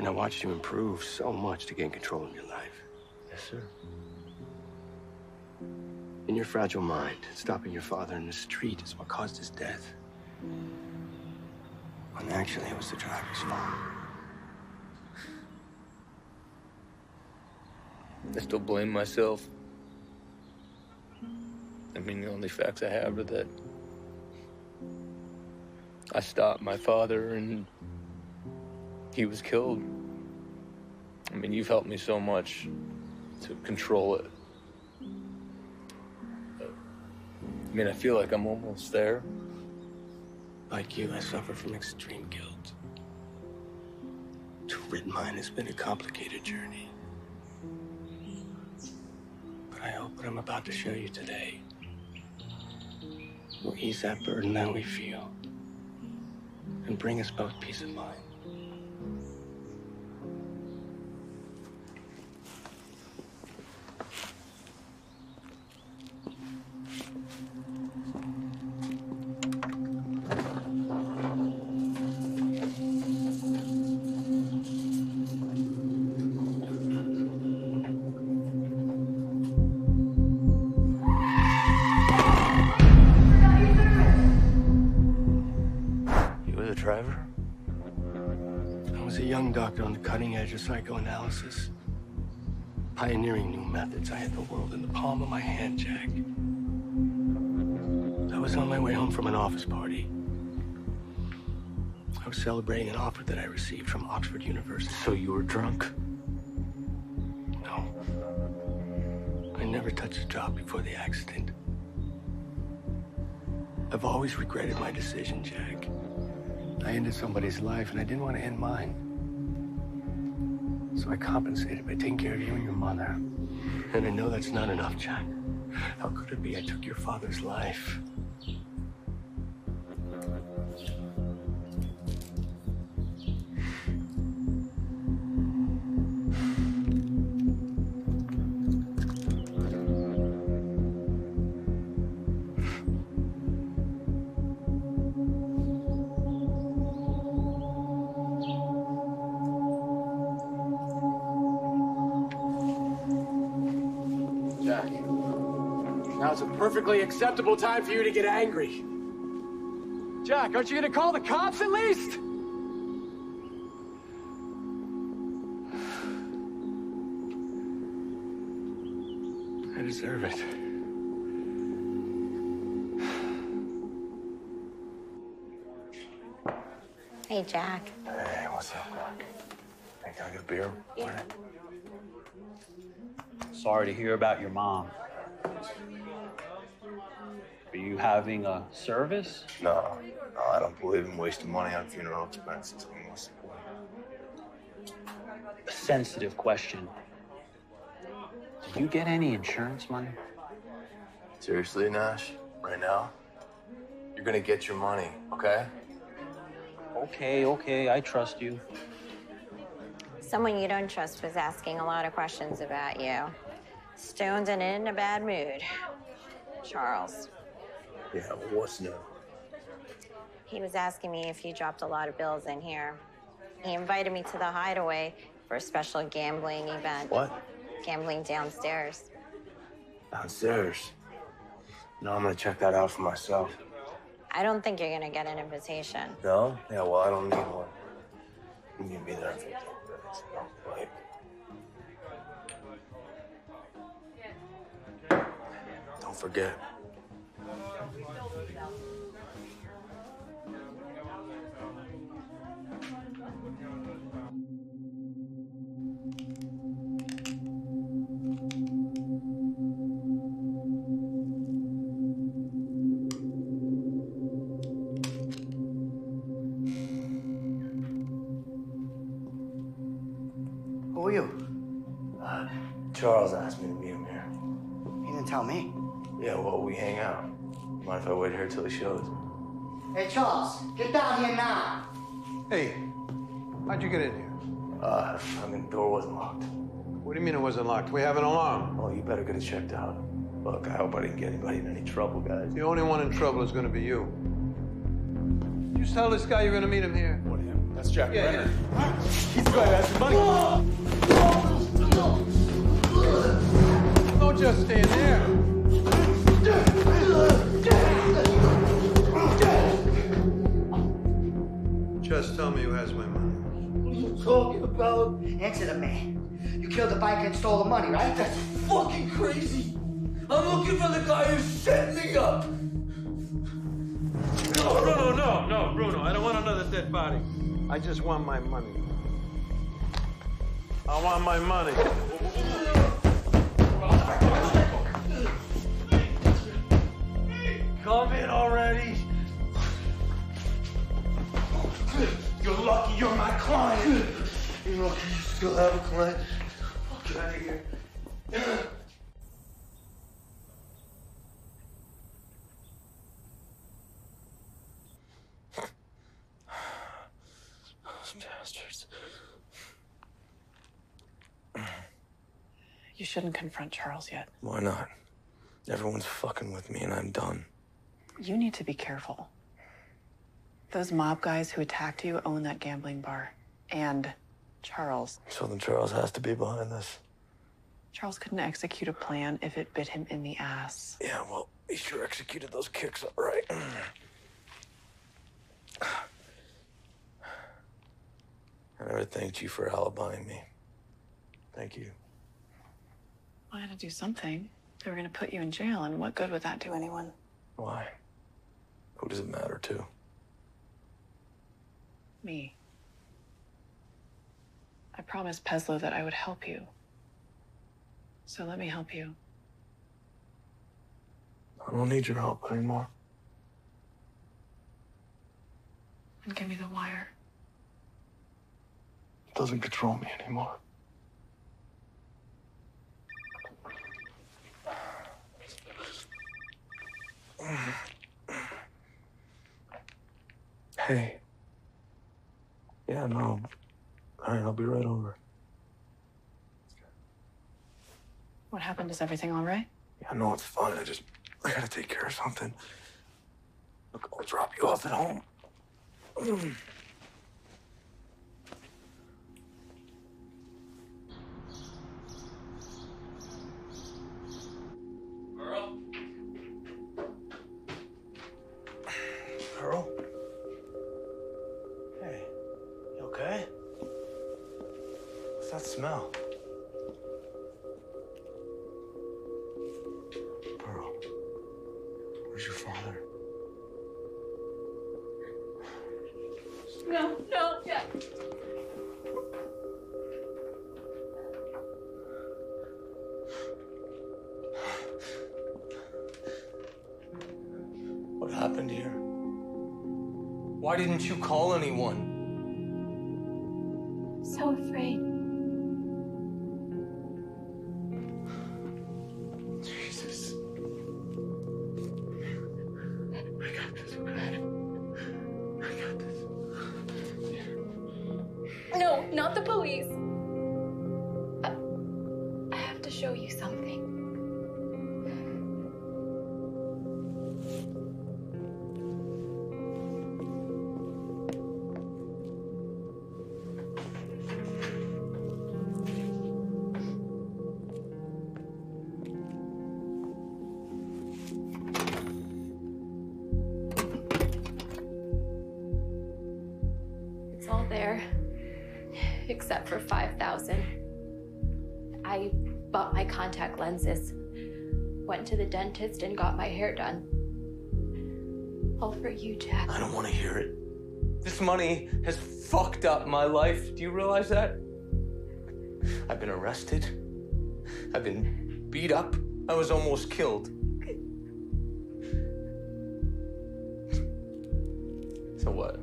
Speaker 2: And I watched you improve so much to gain control of your life.
Speaker 3: Yes, sir.
Speaker 2: In your fragile mind, stopping your father in the street is what caused his death. When actually it was the driver's fault.
Speaker 3: I still blame myself. I mean, the only facts I have are that I stopped my father and he was killed. I mean, you've helped me so much to control it. I mean, I feel like I'm almost there.
Speaker 2: Like you, I suffer from extreme guilt. To rid mine has been a complicated journey. But I hope what I'm about to show you today will ease that burden that we feel and bring us both peace of mind. Psychoanalysis. Pioneering new methods. I had the world in the palm of my hand, Jack. I was on my way home from an office party. I was celebrating an offer that I received from Oxford University.
Speaker 3: So you were drunk?
Speaker 2: No. I never touched a job before the accident. I've always regretted my decision, Jack. I ended somebody's life, and I didn't want to end mine. So I compensated by taking care of you and your mother. And I know that's not enough, Jack. How could it be I took your father's life?
Speaker 9: Perfectly acceptable time for you to get angry. Jack, aren't you gonna call the cops at least? I deserve it.
Speaker 5: Hey, Jack.
Speaker 3: Hey, what's up? Hey, can I get a beer?
Speaker 5: Yeah.
Speaker 13: Sorry to hear about your mom. Are you having a service?
Speaker 3: No, no, I don't believe in wasting money on funeral expenses. I mean, what's the point?
Speaker 13: A sensitive question. Did you get any insurance money?
Speaker 3: Seriously, Nash? Right now? You're gonna get your money, okay?
Speaker 13: Okay, okay, I trust you.
Speaker 5: Someone you don't trust was asking a lot of questions about you. Stone's and in a bad mood. Charles.
Speaker 3: Yeah, what's new?
Speaker 5: He was asking me if you dropped a lot of bills in here. He invited me to the hideaway for a special gambling event.
Speaker 3: What?
Speaker 5: Gambling downstairs.
Speaker 3: Downstairs. No, I'm gonna check that out for myself.
Speaker 5: I don't think you're gonna get an invitation.
Speaker 3: No? Yeah, well, I don't need one. You can be there in 15 minutes. No. Don't forget.
Speaker 14: How'd you get in here?
Speaker 3: Uh, I mean, the door wasn't locked.
Speaker 14: What do you mean it wasn't locked? We have an alarm.
Speaker 3: Oh, you better get it checked out. Look, I hope I didn't get anybody in any trouble, guys.
Speaker 14: The only one in trouble is going to be you. You just tell this guy you're going to meet him here.
Speaker 9: What, him? That's Jack
Speaker 14: Yeah,
Speaker 9: Brenner. He's the guy who has the money.
Speaker 14: Don't just stand there. Just tell me who has my money.
Speaker 19: Talking about? Answer the man. You killed the biker and stole the money, right? That's
Speaker 9: Fucking crazy. I'm looking for the guy who set me up.
Speaker 14: No, Bruno, no, no, Bruno. I don't want another dead body. I just want my money. I want my money.
Speaker 9: Come in already. You're lucky you're my client.
Speaker 20: You're lucky you still have a client. Get out of here.
Speaker 3: Those bastards.
Speaker 4: You shouldn't confront Charles yet.
Speaker 3: Why not? Everyone's fucking with me and I'm done.
Speaker 4: You need to be careful. Those mob guys who attacked you own that gambling bar. And Charles.
Speaker 3: So then Charles has to be behind this.
Speaker 4: Charles couldn't execute a plan if it bit him in the ass.
Speaker 3: Yeah, well, he sure executed those kicks all right. I never thanked you for alibying me. Thank you.
Speaker 4: I had to do something. They were going to put you in jail, and what good would that do anyone?
Speaker 3: Why? Who does it matter to?
Speaker 4: Me. I promised Peslow that I would help you. So let me help you.
Speaker 3: I don't need your help anymore.
Speaker 4: And give me the wire.
Speaker 3: It doesn't control me anymore. Hey. Yeah, no. All right, I'll be right over.
Speaker 4: What happened? Is everything all right?
Speaker 3: Yeah, no, it's fine. I just, I gotta take care of something. Look, I'll drop you off at home. happened here? Why didn't you call anyone?
Speaker 6: Dentist, and got my hair done. All for you, Jack.
Speaker 3: I don't want to hear it. This money has fucked up my life. Do you realize that? I've been arrested. I've been beat up. I was almost killed. So what?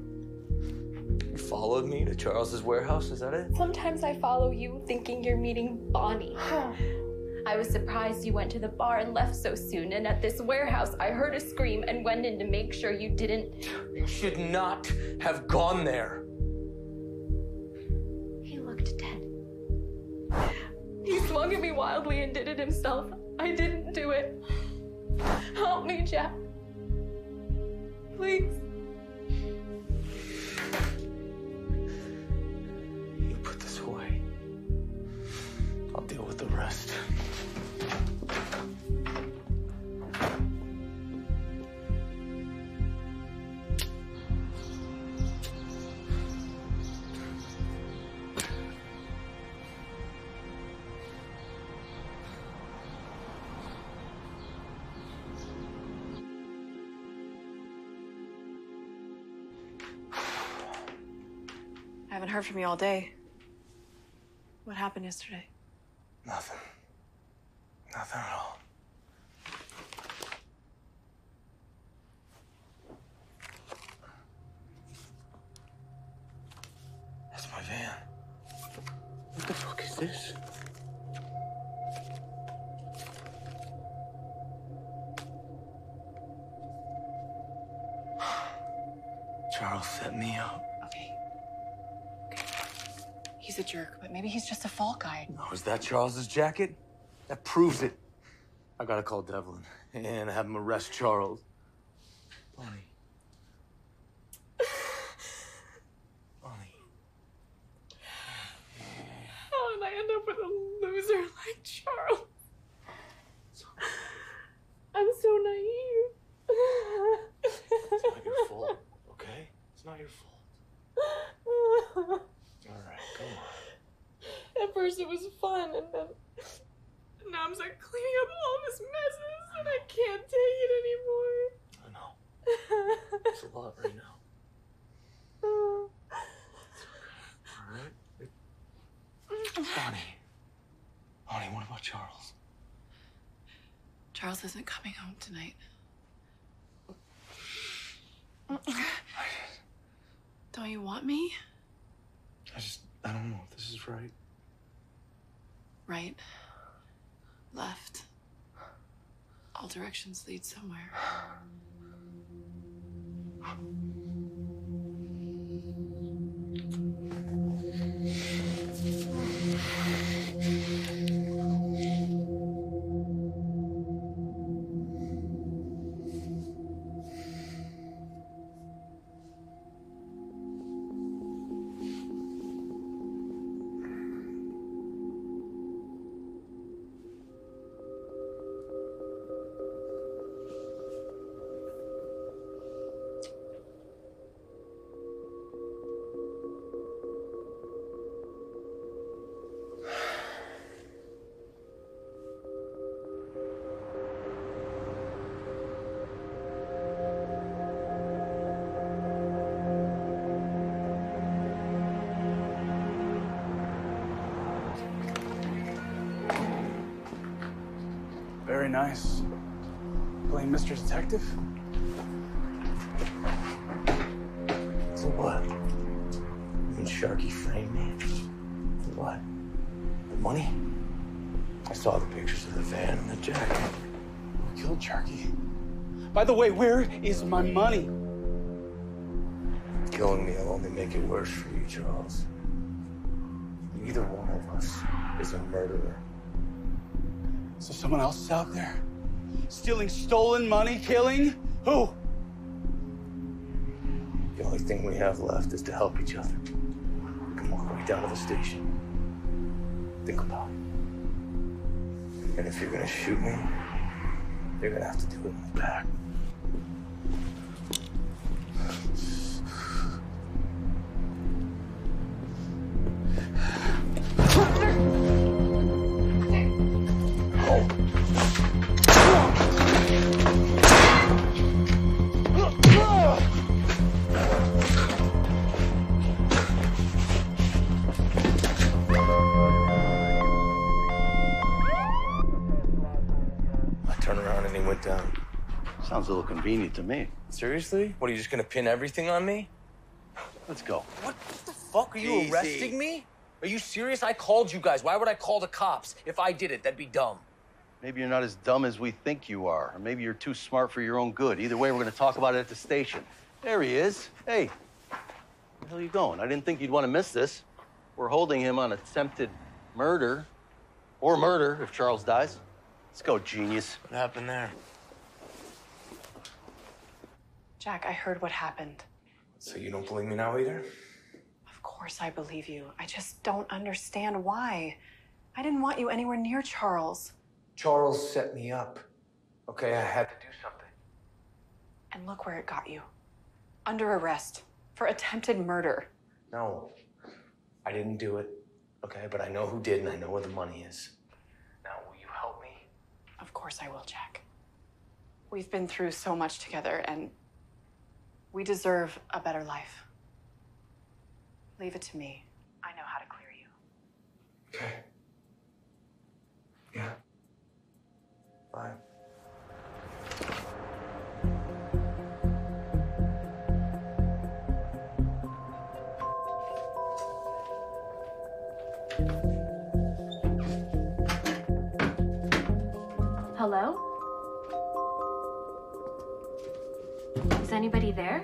Speaker 3: You followed me to Charles's warehouse? Is that it?
Speaker 6: Sometimes I follow you thinking you're meeting Bonnie. I was surprised you went to the bar and left so soon, and at this warehouse, I heard a scream and went in to make sure you didn't.
Speaker 3: You should not have gone there.
Speaker 6: He looked dead. He swung at me wildly and did it himself. I didn't do it. Help me, Jack. Please.
Speaker 4: Heard from you all day. What happened yesterday?
Speaker 3: Nothing. Nothing at all.
Speaker 4: He's a jerk, but maybe he's just a fall guy.
Speaker 3: Oh, is that Charles's jacket? That proves it. I gotta call Devlin and have him arrest Charles. Bonnie. Bonnie.
Speaker 21: How did I end up with a loser like Charles? I'm so naive.
Speaker 3: It's not your fault, okay? It's not your fault. All right, come on.
Speaker 21: At first it was fun, and then now I'm like cleaning up all this messes, and I can't take it anymore.
Speaker 3: I know. It's a lot right now. All right? Bonnie. Bonnie, what about Charles?
Speaker 4: Charles isn't coming home tonight. Don't you want me?
Speaker 3: I just, I don't know if this is right.
Speaker 4: Right. Left. All directions lead somewhere.
Speaker 9: Um, Detective?
Speaker 3: For what? You and Sharky framed me? For what? The money? I saw the pictures of the van and the jacket.
Speaker 9: Who killed Sharky? By the way, where is my money?
Speaker 3: Killing me will only make it worse for you, Charles. Neither one of us is a murderer.
Speaker 9: So someone else is out there? Stealing stolen money, killing? Who?
Speaker 3: The only thing we have left is to help each other. Can walk right down to the station. Think about it. And if you're gonna shoot me, you're gonna have to do it in the back.
Speaker 11: Convenient to me.
Speaker 3: Seriously? What, are you just gonna pin everything on me?
Speaker 11: Let's go.
Speaker 22: What the fuck? Are you
Speaker 3: Easy.
Speaker 22: arresting me? Are you serious? I called you guys. Why would I call the cops? If I did it, that'd be dumb.
Speaker 11: Maybe you're not as dumb as we think you are. Or maybe you're too smart for your own good. Either way, we're going to talk about it at the station. There he is. Hey, where the hell are you going? I didn't think you'd want to miss this. We're holding him on attempted murder. Or murder, if Charles dies. Let's go, genius.
Speaker 3: What happened there?
Speaker 4: Jack, I heard what happened.
Speaker 3: So you don't believe me now either?
Speaker 4: Of course I believe you. I just don't understand why. I didn't want you anywhere near Charles.
Speaker 3: Charles set me up. Okay, I had to do something.
Speaker 4: And look where it got you. Under arrest for attempted murder.
Speaker 3: No, I didn't do it. Okay, but I know who did and I know where the money is. Now, will you help me?
Speaker 4: Of course I will, Jack. We've been through so much together and we deserve a better life. Leave it to me. I know how to clear you.
Speaker 3: Okay. Yeah. Fine.
Speaker 6: Anybody there?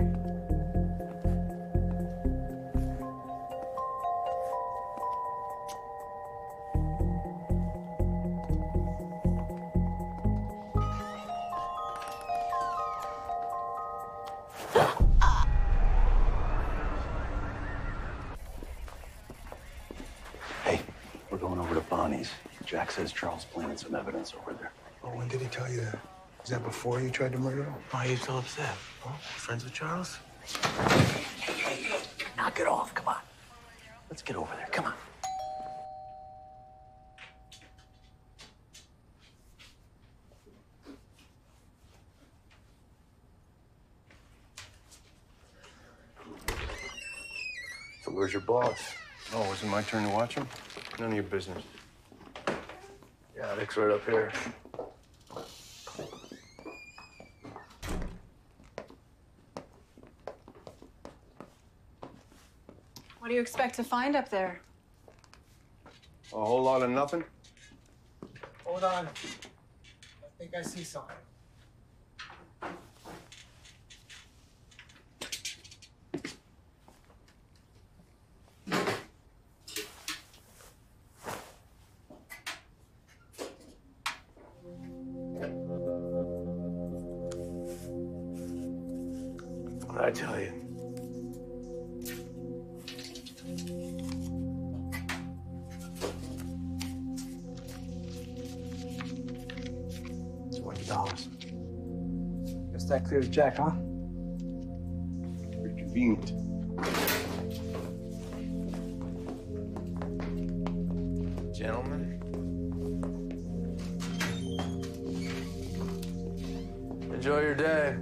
Speaker 11: Hey, we're going over to Bonnie's. Jack says Charles planted some evidence over there.
Speaker 10: Oh, when did he tell you that? Is that before you tried to murder him?
Speaker 3: Why are you so upset? Huh? Friends with Charles? Hey, hey, hey.
Speaker 23: Knock it off. Come on. Let's get over there. Come on.
Speaker 3: So where's your boss?
Speaker 10: Oh, was it my turn to watch him? None of your business.
Speaker 3: Yeah, Nick's right up here.
Speaker 4: What do you expect to find up there?
Speaker 10: A whole lot of nothing?
Speaker 24: Hold on. I think I see something. Jack, huh?
Speaker 10: Very convenient.
Speaker 3: Gentlemen? Enjoy your day.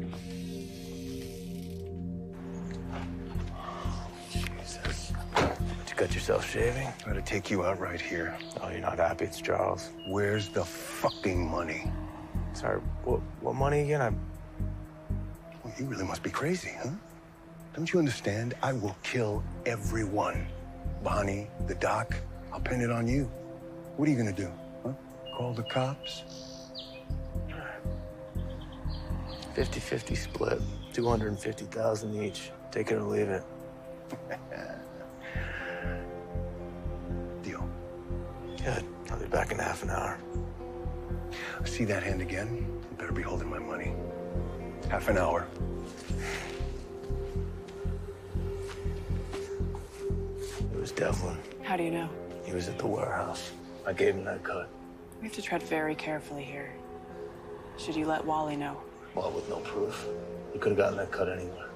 Speaker 3: Jesus. You got yourself shaving?
Speaker 10: I'm gonna take you out right here.
Speaker 3: Oh, you're not happy it's Charles.
Speaker 10: Where's the fucking money?
Speaker 3: Sorry, what, what money again? I...
Speaker 10: You really must be crazy, huh? Don't you understand? I will kill everyone. Bonnie, the doc, I'll pin it on you. What are you gonna do? Huh? Call the cops?
Speaker 3: 50-50 split. 250,000 each. Take it or leave it.
Speaker 10: Deal.
Speaker 3: Good. I'll be back in half an hour.
Speaker 10: I see that hand again? Better be holding my money. Half an hour.
Speaker 3: Was Devlin.
Speaker 4: How do you know?
Speaker 3: He was at the warehouse. I gave him that cut.
Speaker 4: We have to tread very carefully here. Should you let Wally know?
Speaker 3: Well, with no proof. He could have gotten that cut anywhere.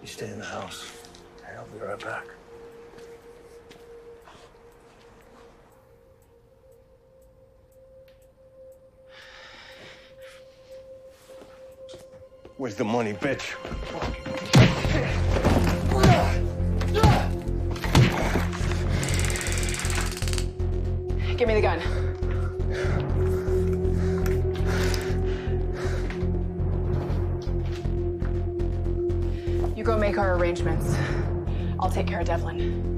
Speaker 3: You stay in the house. Hey, I'll be right back.
Speaker 10: Where's the money, bitch?
Speaker 4: Give me the gun. You go make our arrangements. I'll take care of Devlin.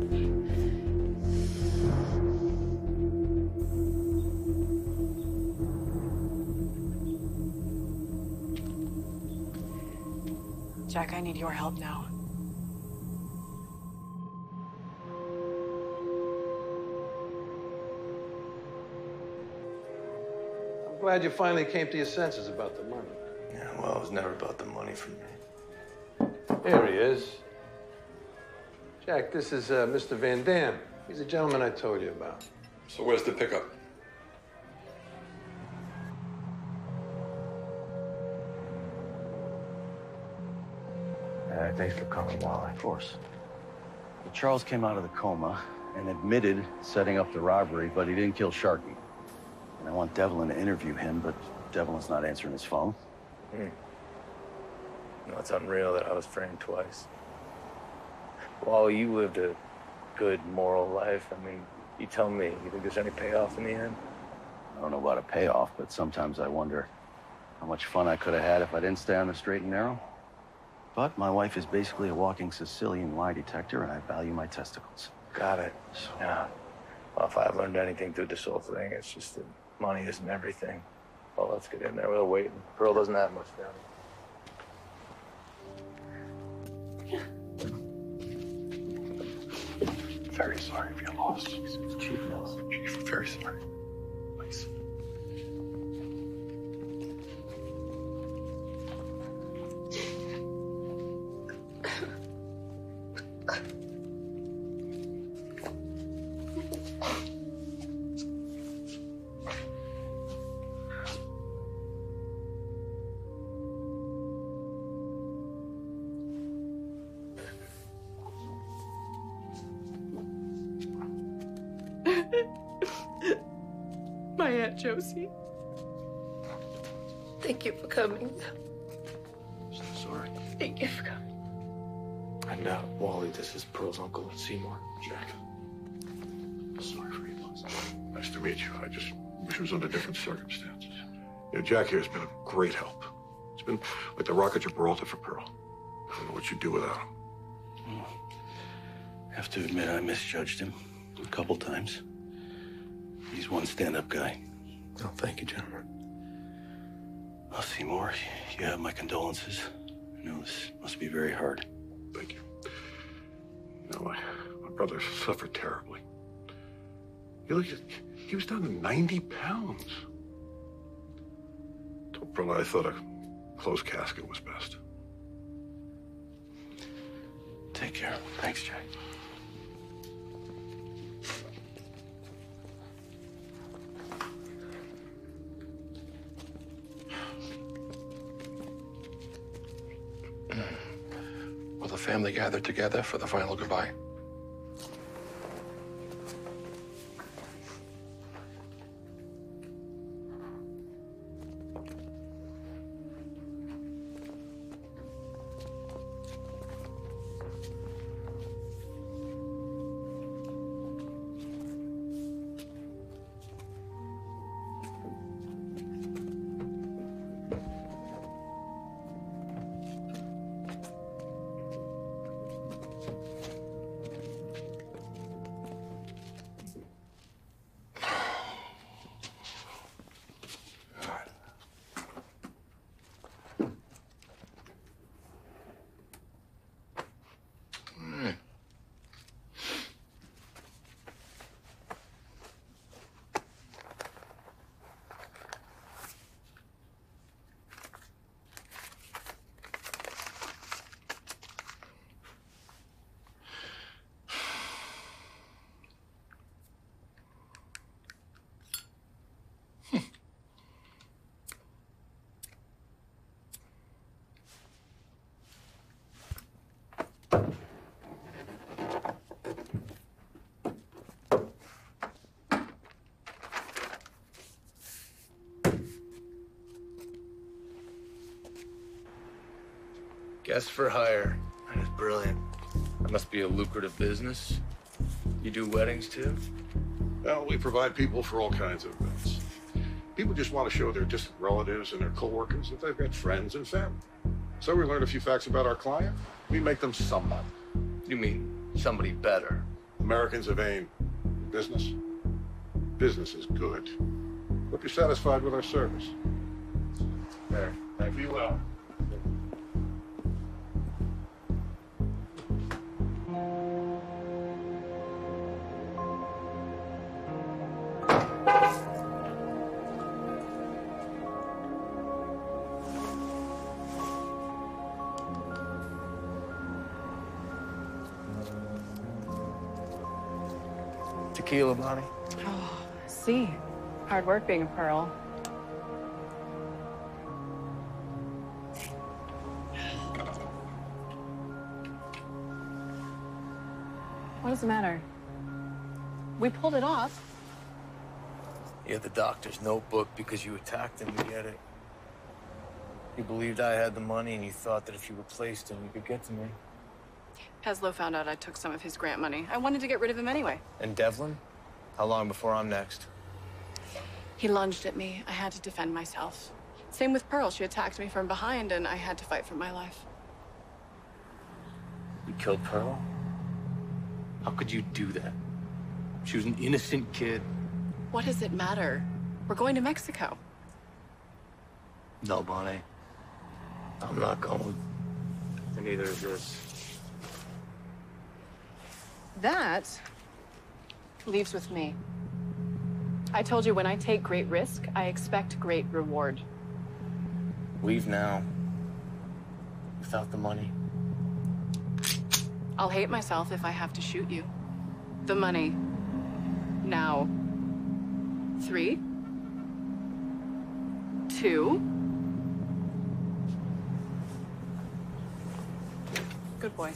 Speaker 4: Jack, I need your help now.
Speaker 14: Glad you finally came to your senses about the money.
Speaker 3: Yeah, well, it was never about the money for me.
Speaker 14: Here he is. Jack, this is uh, Mr. Van Dam. He's the gentleman I told you about.
Speaker 25: So where's the pickup?
Speaker 3: Uh, thanks for coming, Wally.
Speaker 11: Of course. Well, Charles came out of the coma and admitted setting up the robbery, but he didn't kill Sharkey. And I want Devlin to interview him, but Devlin's not answering his phone.
Speaker 3: Hmm. No, it's unreal that I was framed twice. Wally, you lived a good moral life. I mean, you tell me, you think there's any payoff in the end?
Speaker 11: I don't know about a payoff, but sometimes I wonder how much fun I could have had if I didn't stay on the straight and narrow. But my wife is basically a walking Sicilian lie detector, and I value my testicles.
Speaker 3: Got it. Yeah. Well, if I've learned anything through this whole thing, it's just that money isn't everything. Well, let's get in there. We'll wait. Pearl doesn't have much down.
Speaker 25: Very sorry for your loss. Chief loss. Chief, very sorry.
Speaker 3: This is Pearl's uncle, Seymour.
Speaker 25: Jack. Sorry for your loss. Nice to meet you. I just wish it was under different circumstances. You know, Jack here has been a great help. It's been like the rock of Gibraltar for Pearl. I don't know what you'd do without him.
Speaker 11: I have to admit, I misjudged him a couple times. He's one stand-up guy.
Speaker 3: Oh, thank you, gentlemen.
Speaker 11: Well, Seymour, you have my condolences. I know this must be very hard.
Speaker 25: Thank you. My, my brother suffered terribly. He, he was down to 90 pounds. Told Pearl I thought a closed casket was best.
Speaker 11: Take care. Thanks, Jack.
Speaker 25: Family gathered together for the final goodbye?
Speaker 3: Guest for hire. That is brilliant. That must be a lucrative business. You do weddings too?
Speaker 25: Well, we provide people for all kinds of events. People just want to show their distant relatives and their coworkers that they've got friends and family. So we learn a few facts about our client. We make them somebody.
Speaker 3: You mean somebody better?
Speaker 25: Americans of AIM. Business. Business is good. Hope you're satisfied with our service. There. Thank you well.
Speaker 4: Hard work being a pearl. What does the matter? We pulled it off.
Speaker 3: You had the doctor's notebook because you attacked him. We get it. You believed I had the money and you thought that if you replaced him, you could get to me.
Speaker 4: Peslow found out I took some of his grant money. I wanted to get rid of him anyway.
Speaker 3: And Devlin? How long before I'm next?
Speaker 4: He lunged at me. I had to defend myself. Same with Pearl. She attacked me from behind, and I had to fight for my life.
Speaker 3: You killed Pearl? How could you do that? She was an innocent kid.
Speaker 4: What does it matter? We're going to Mexico.
Speaker 3: No, Bonnie. I'm not going. And neither is this.
Speaker 4: That leaves with me. I told you when I take great risk, I expect great reward.
Speaker 3: Leave now. Without the money.
Speaker 4: I'll hate myself if I have to shoot you. The money. Now. Three. Two. Good boy.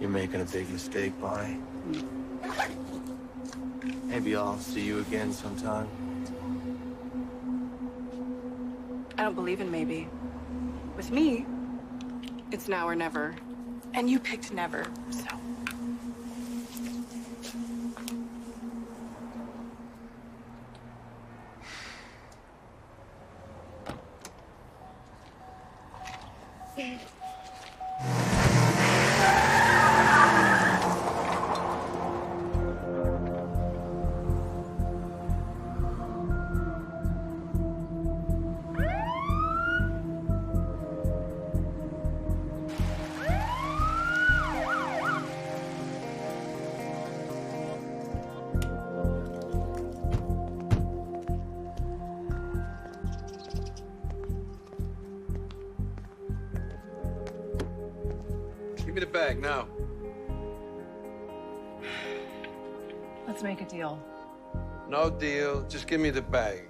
Speaker 3: You're making a big mistake, Bonnie. Maybe I'll see you again sometime.
Speaker 4: I don't believe in maybe. With me, it's now or never. And you picked never, so.
Speaker 14: Just give me the bag.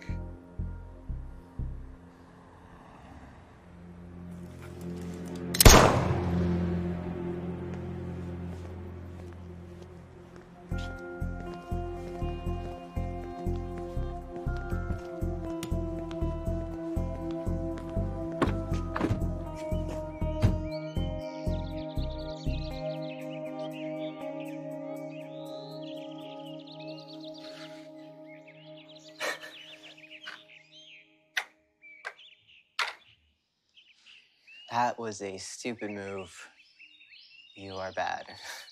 Speaker 26: Was a stupid move. You are bad.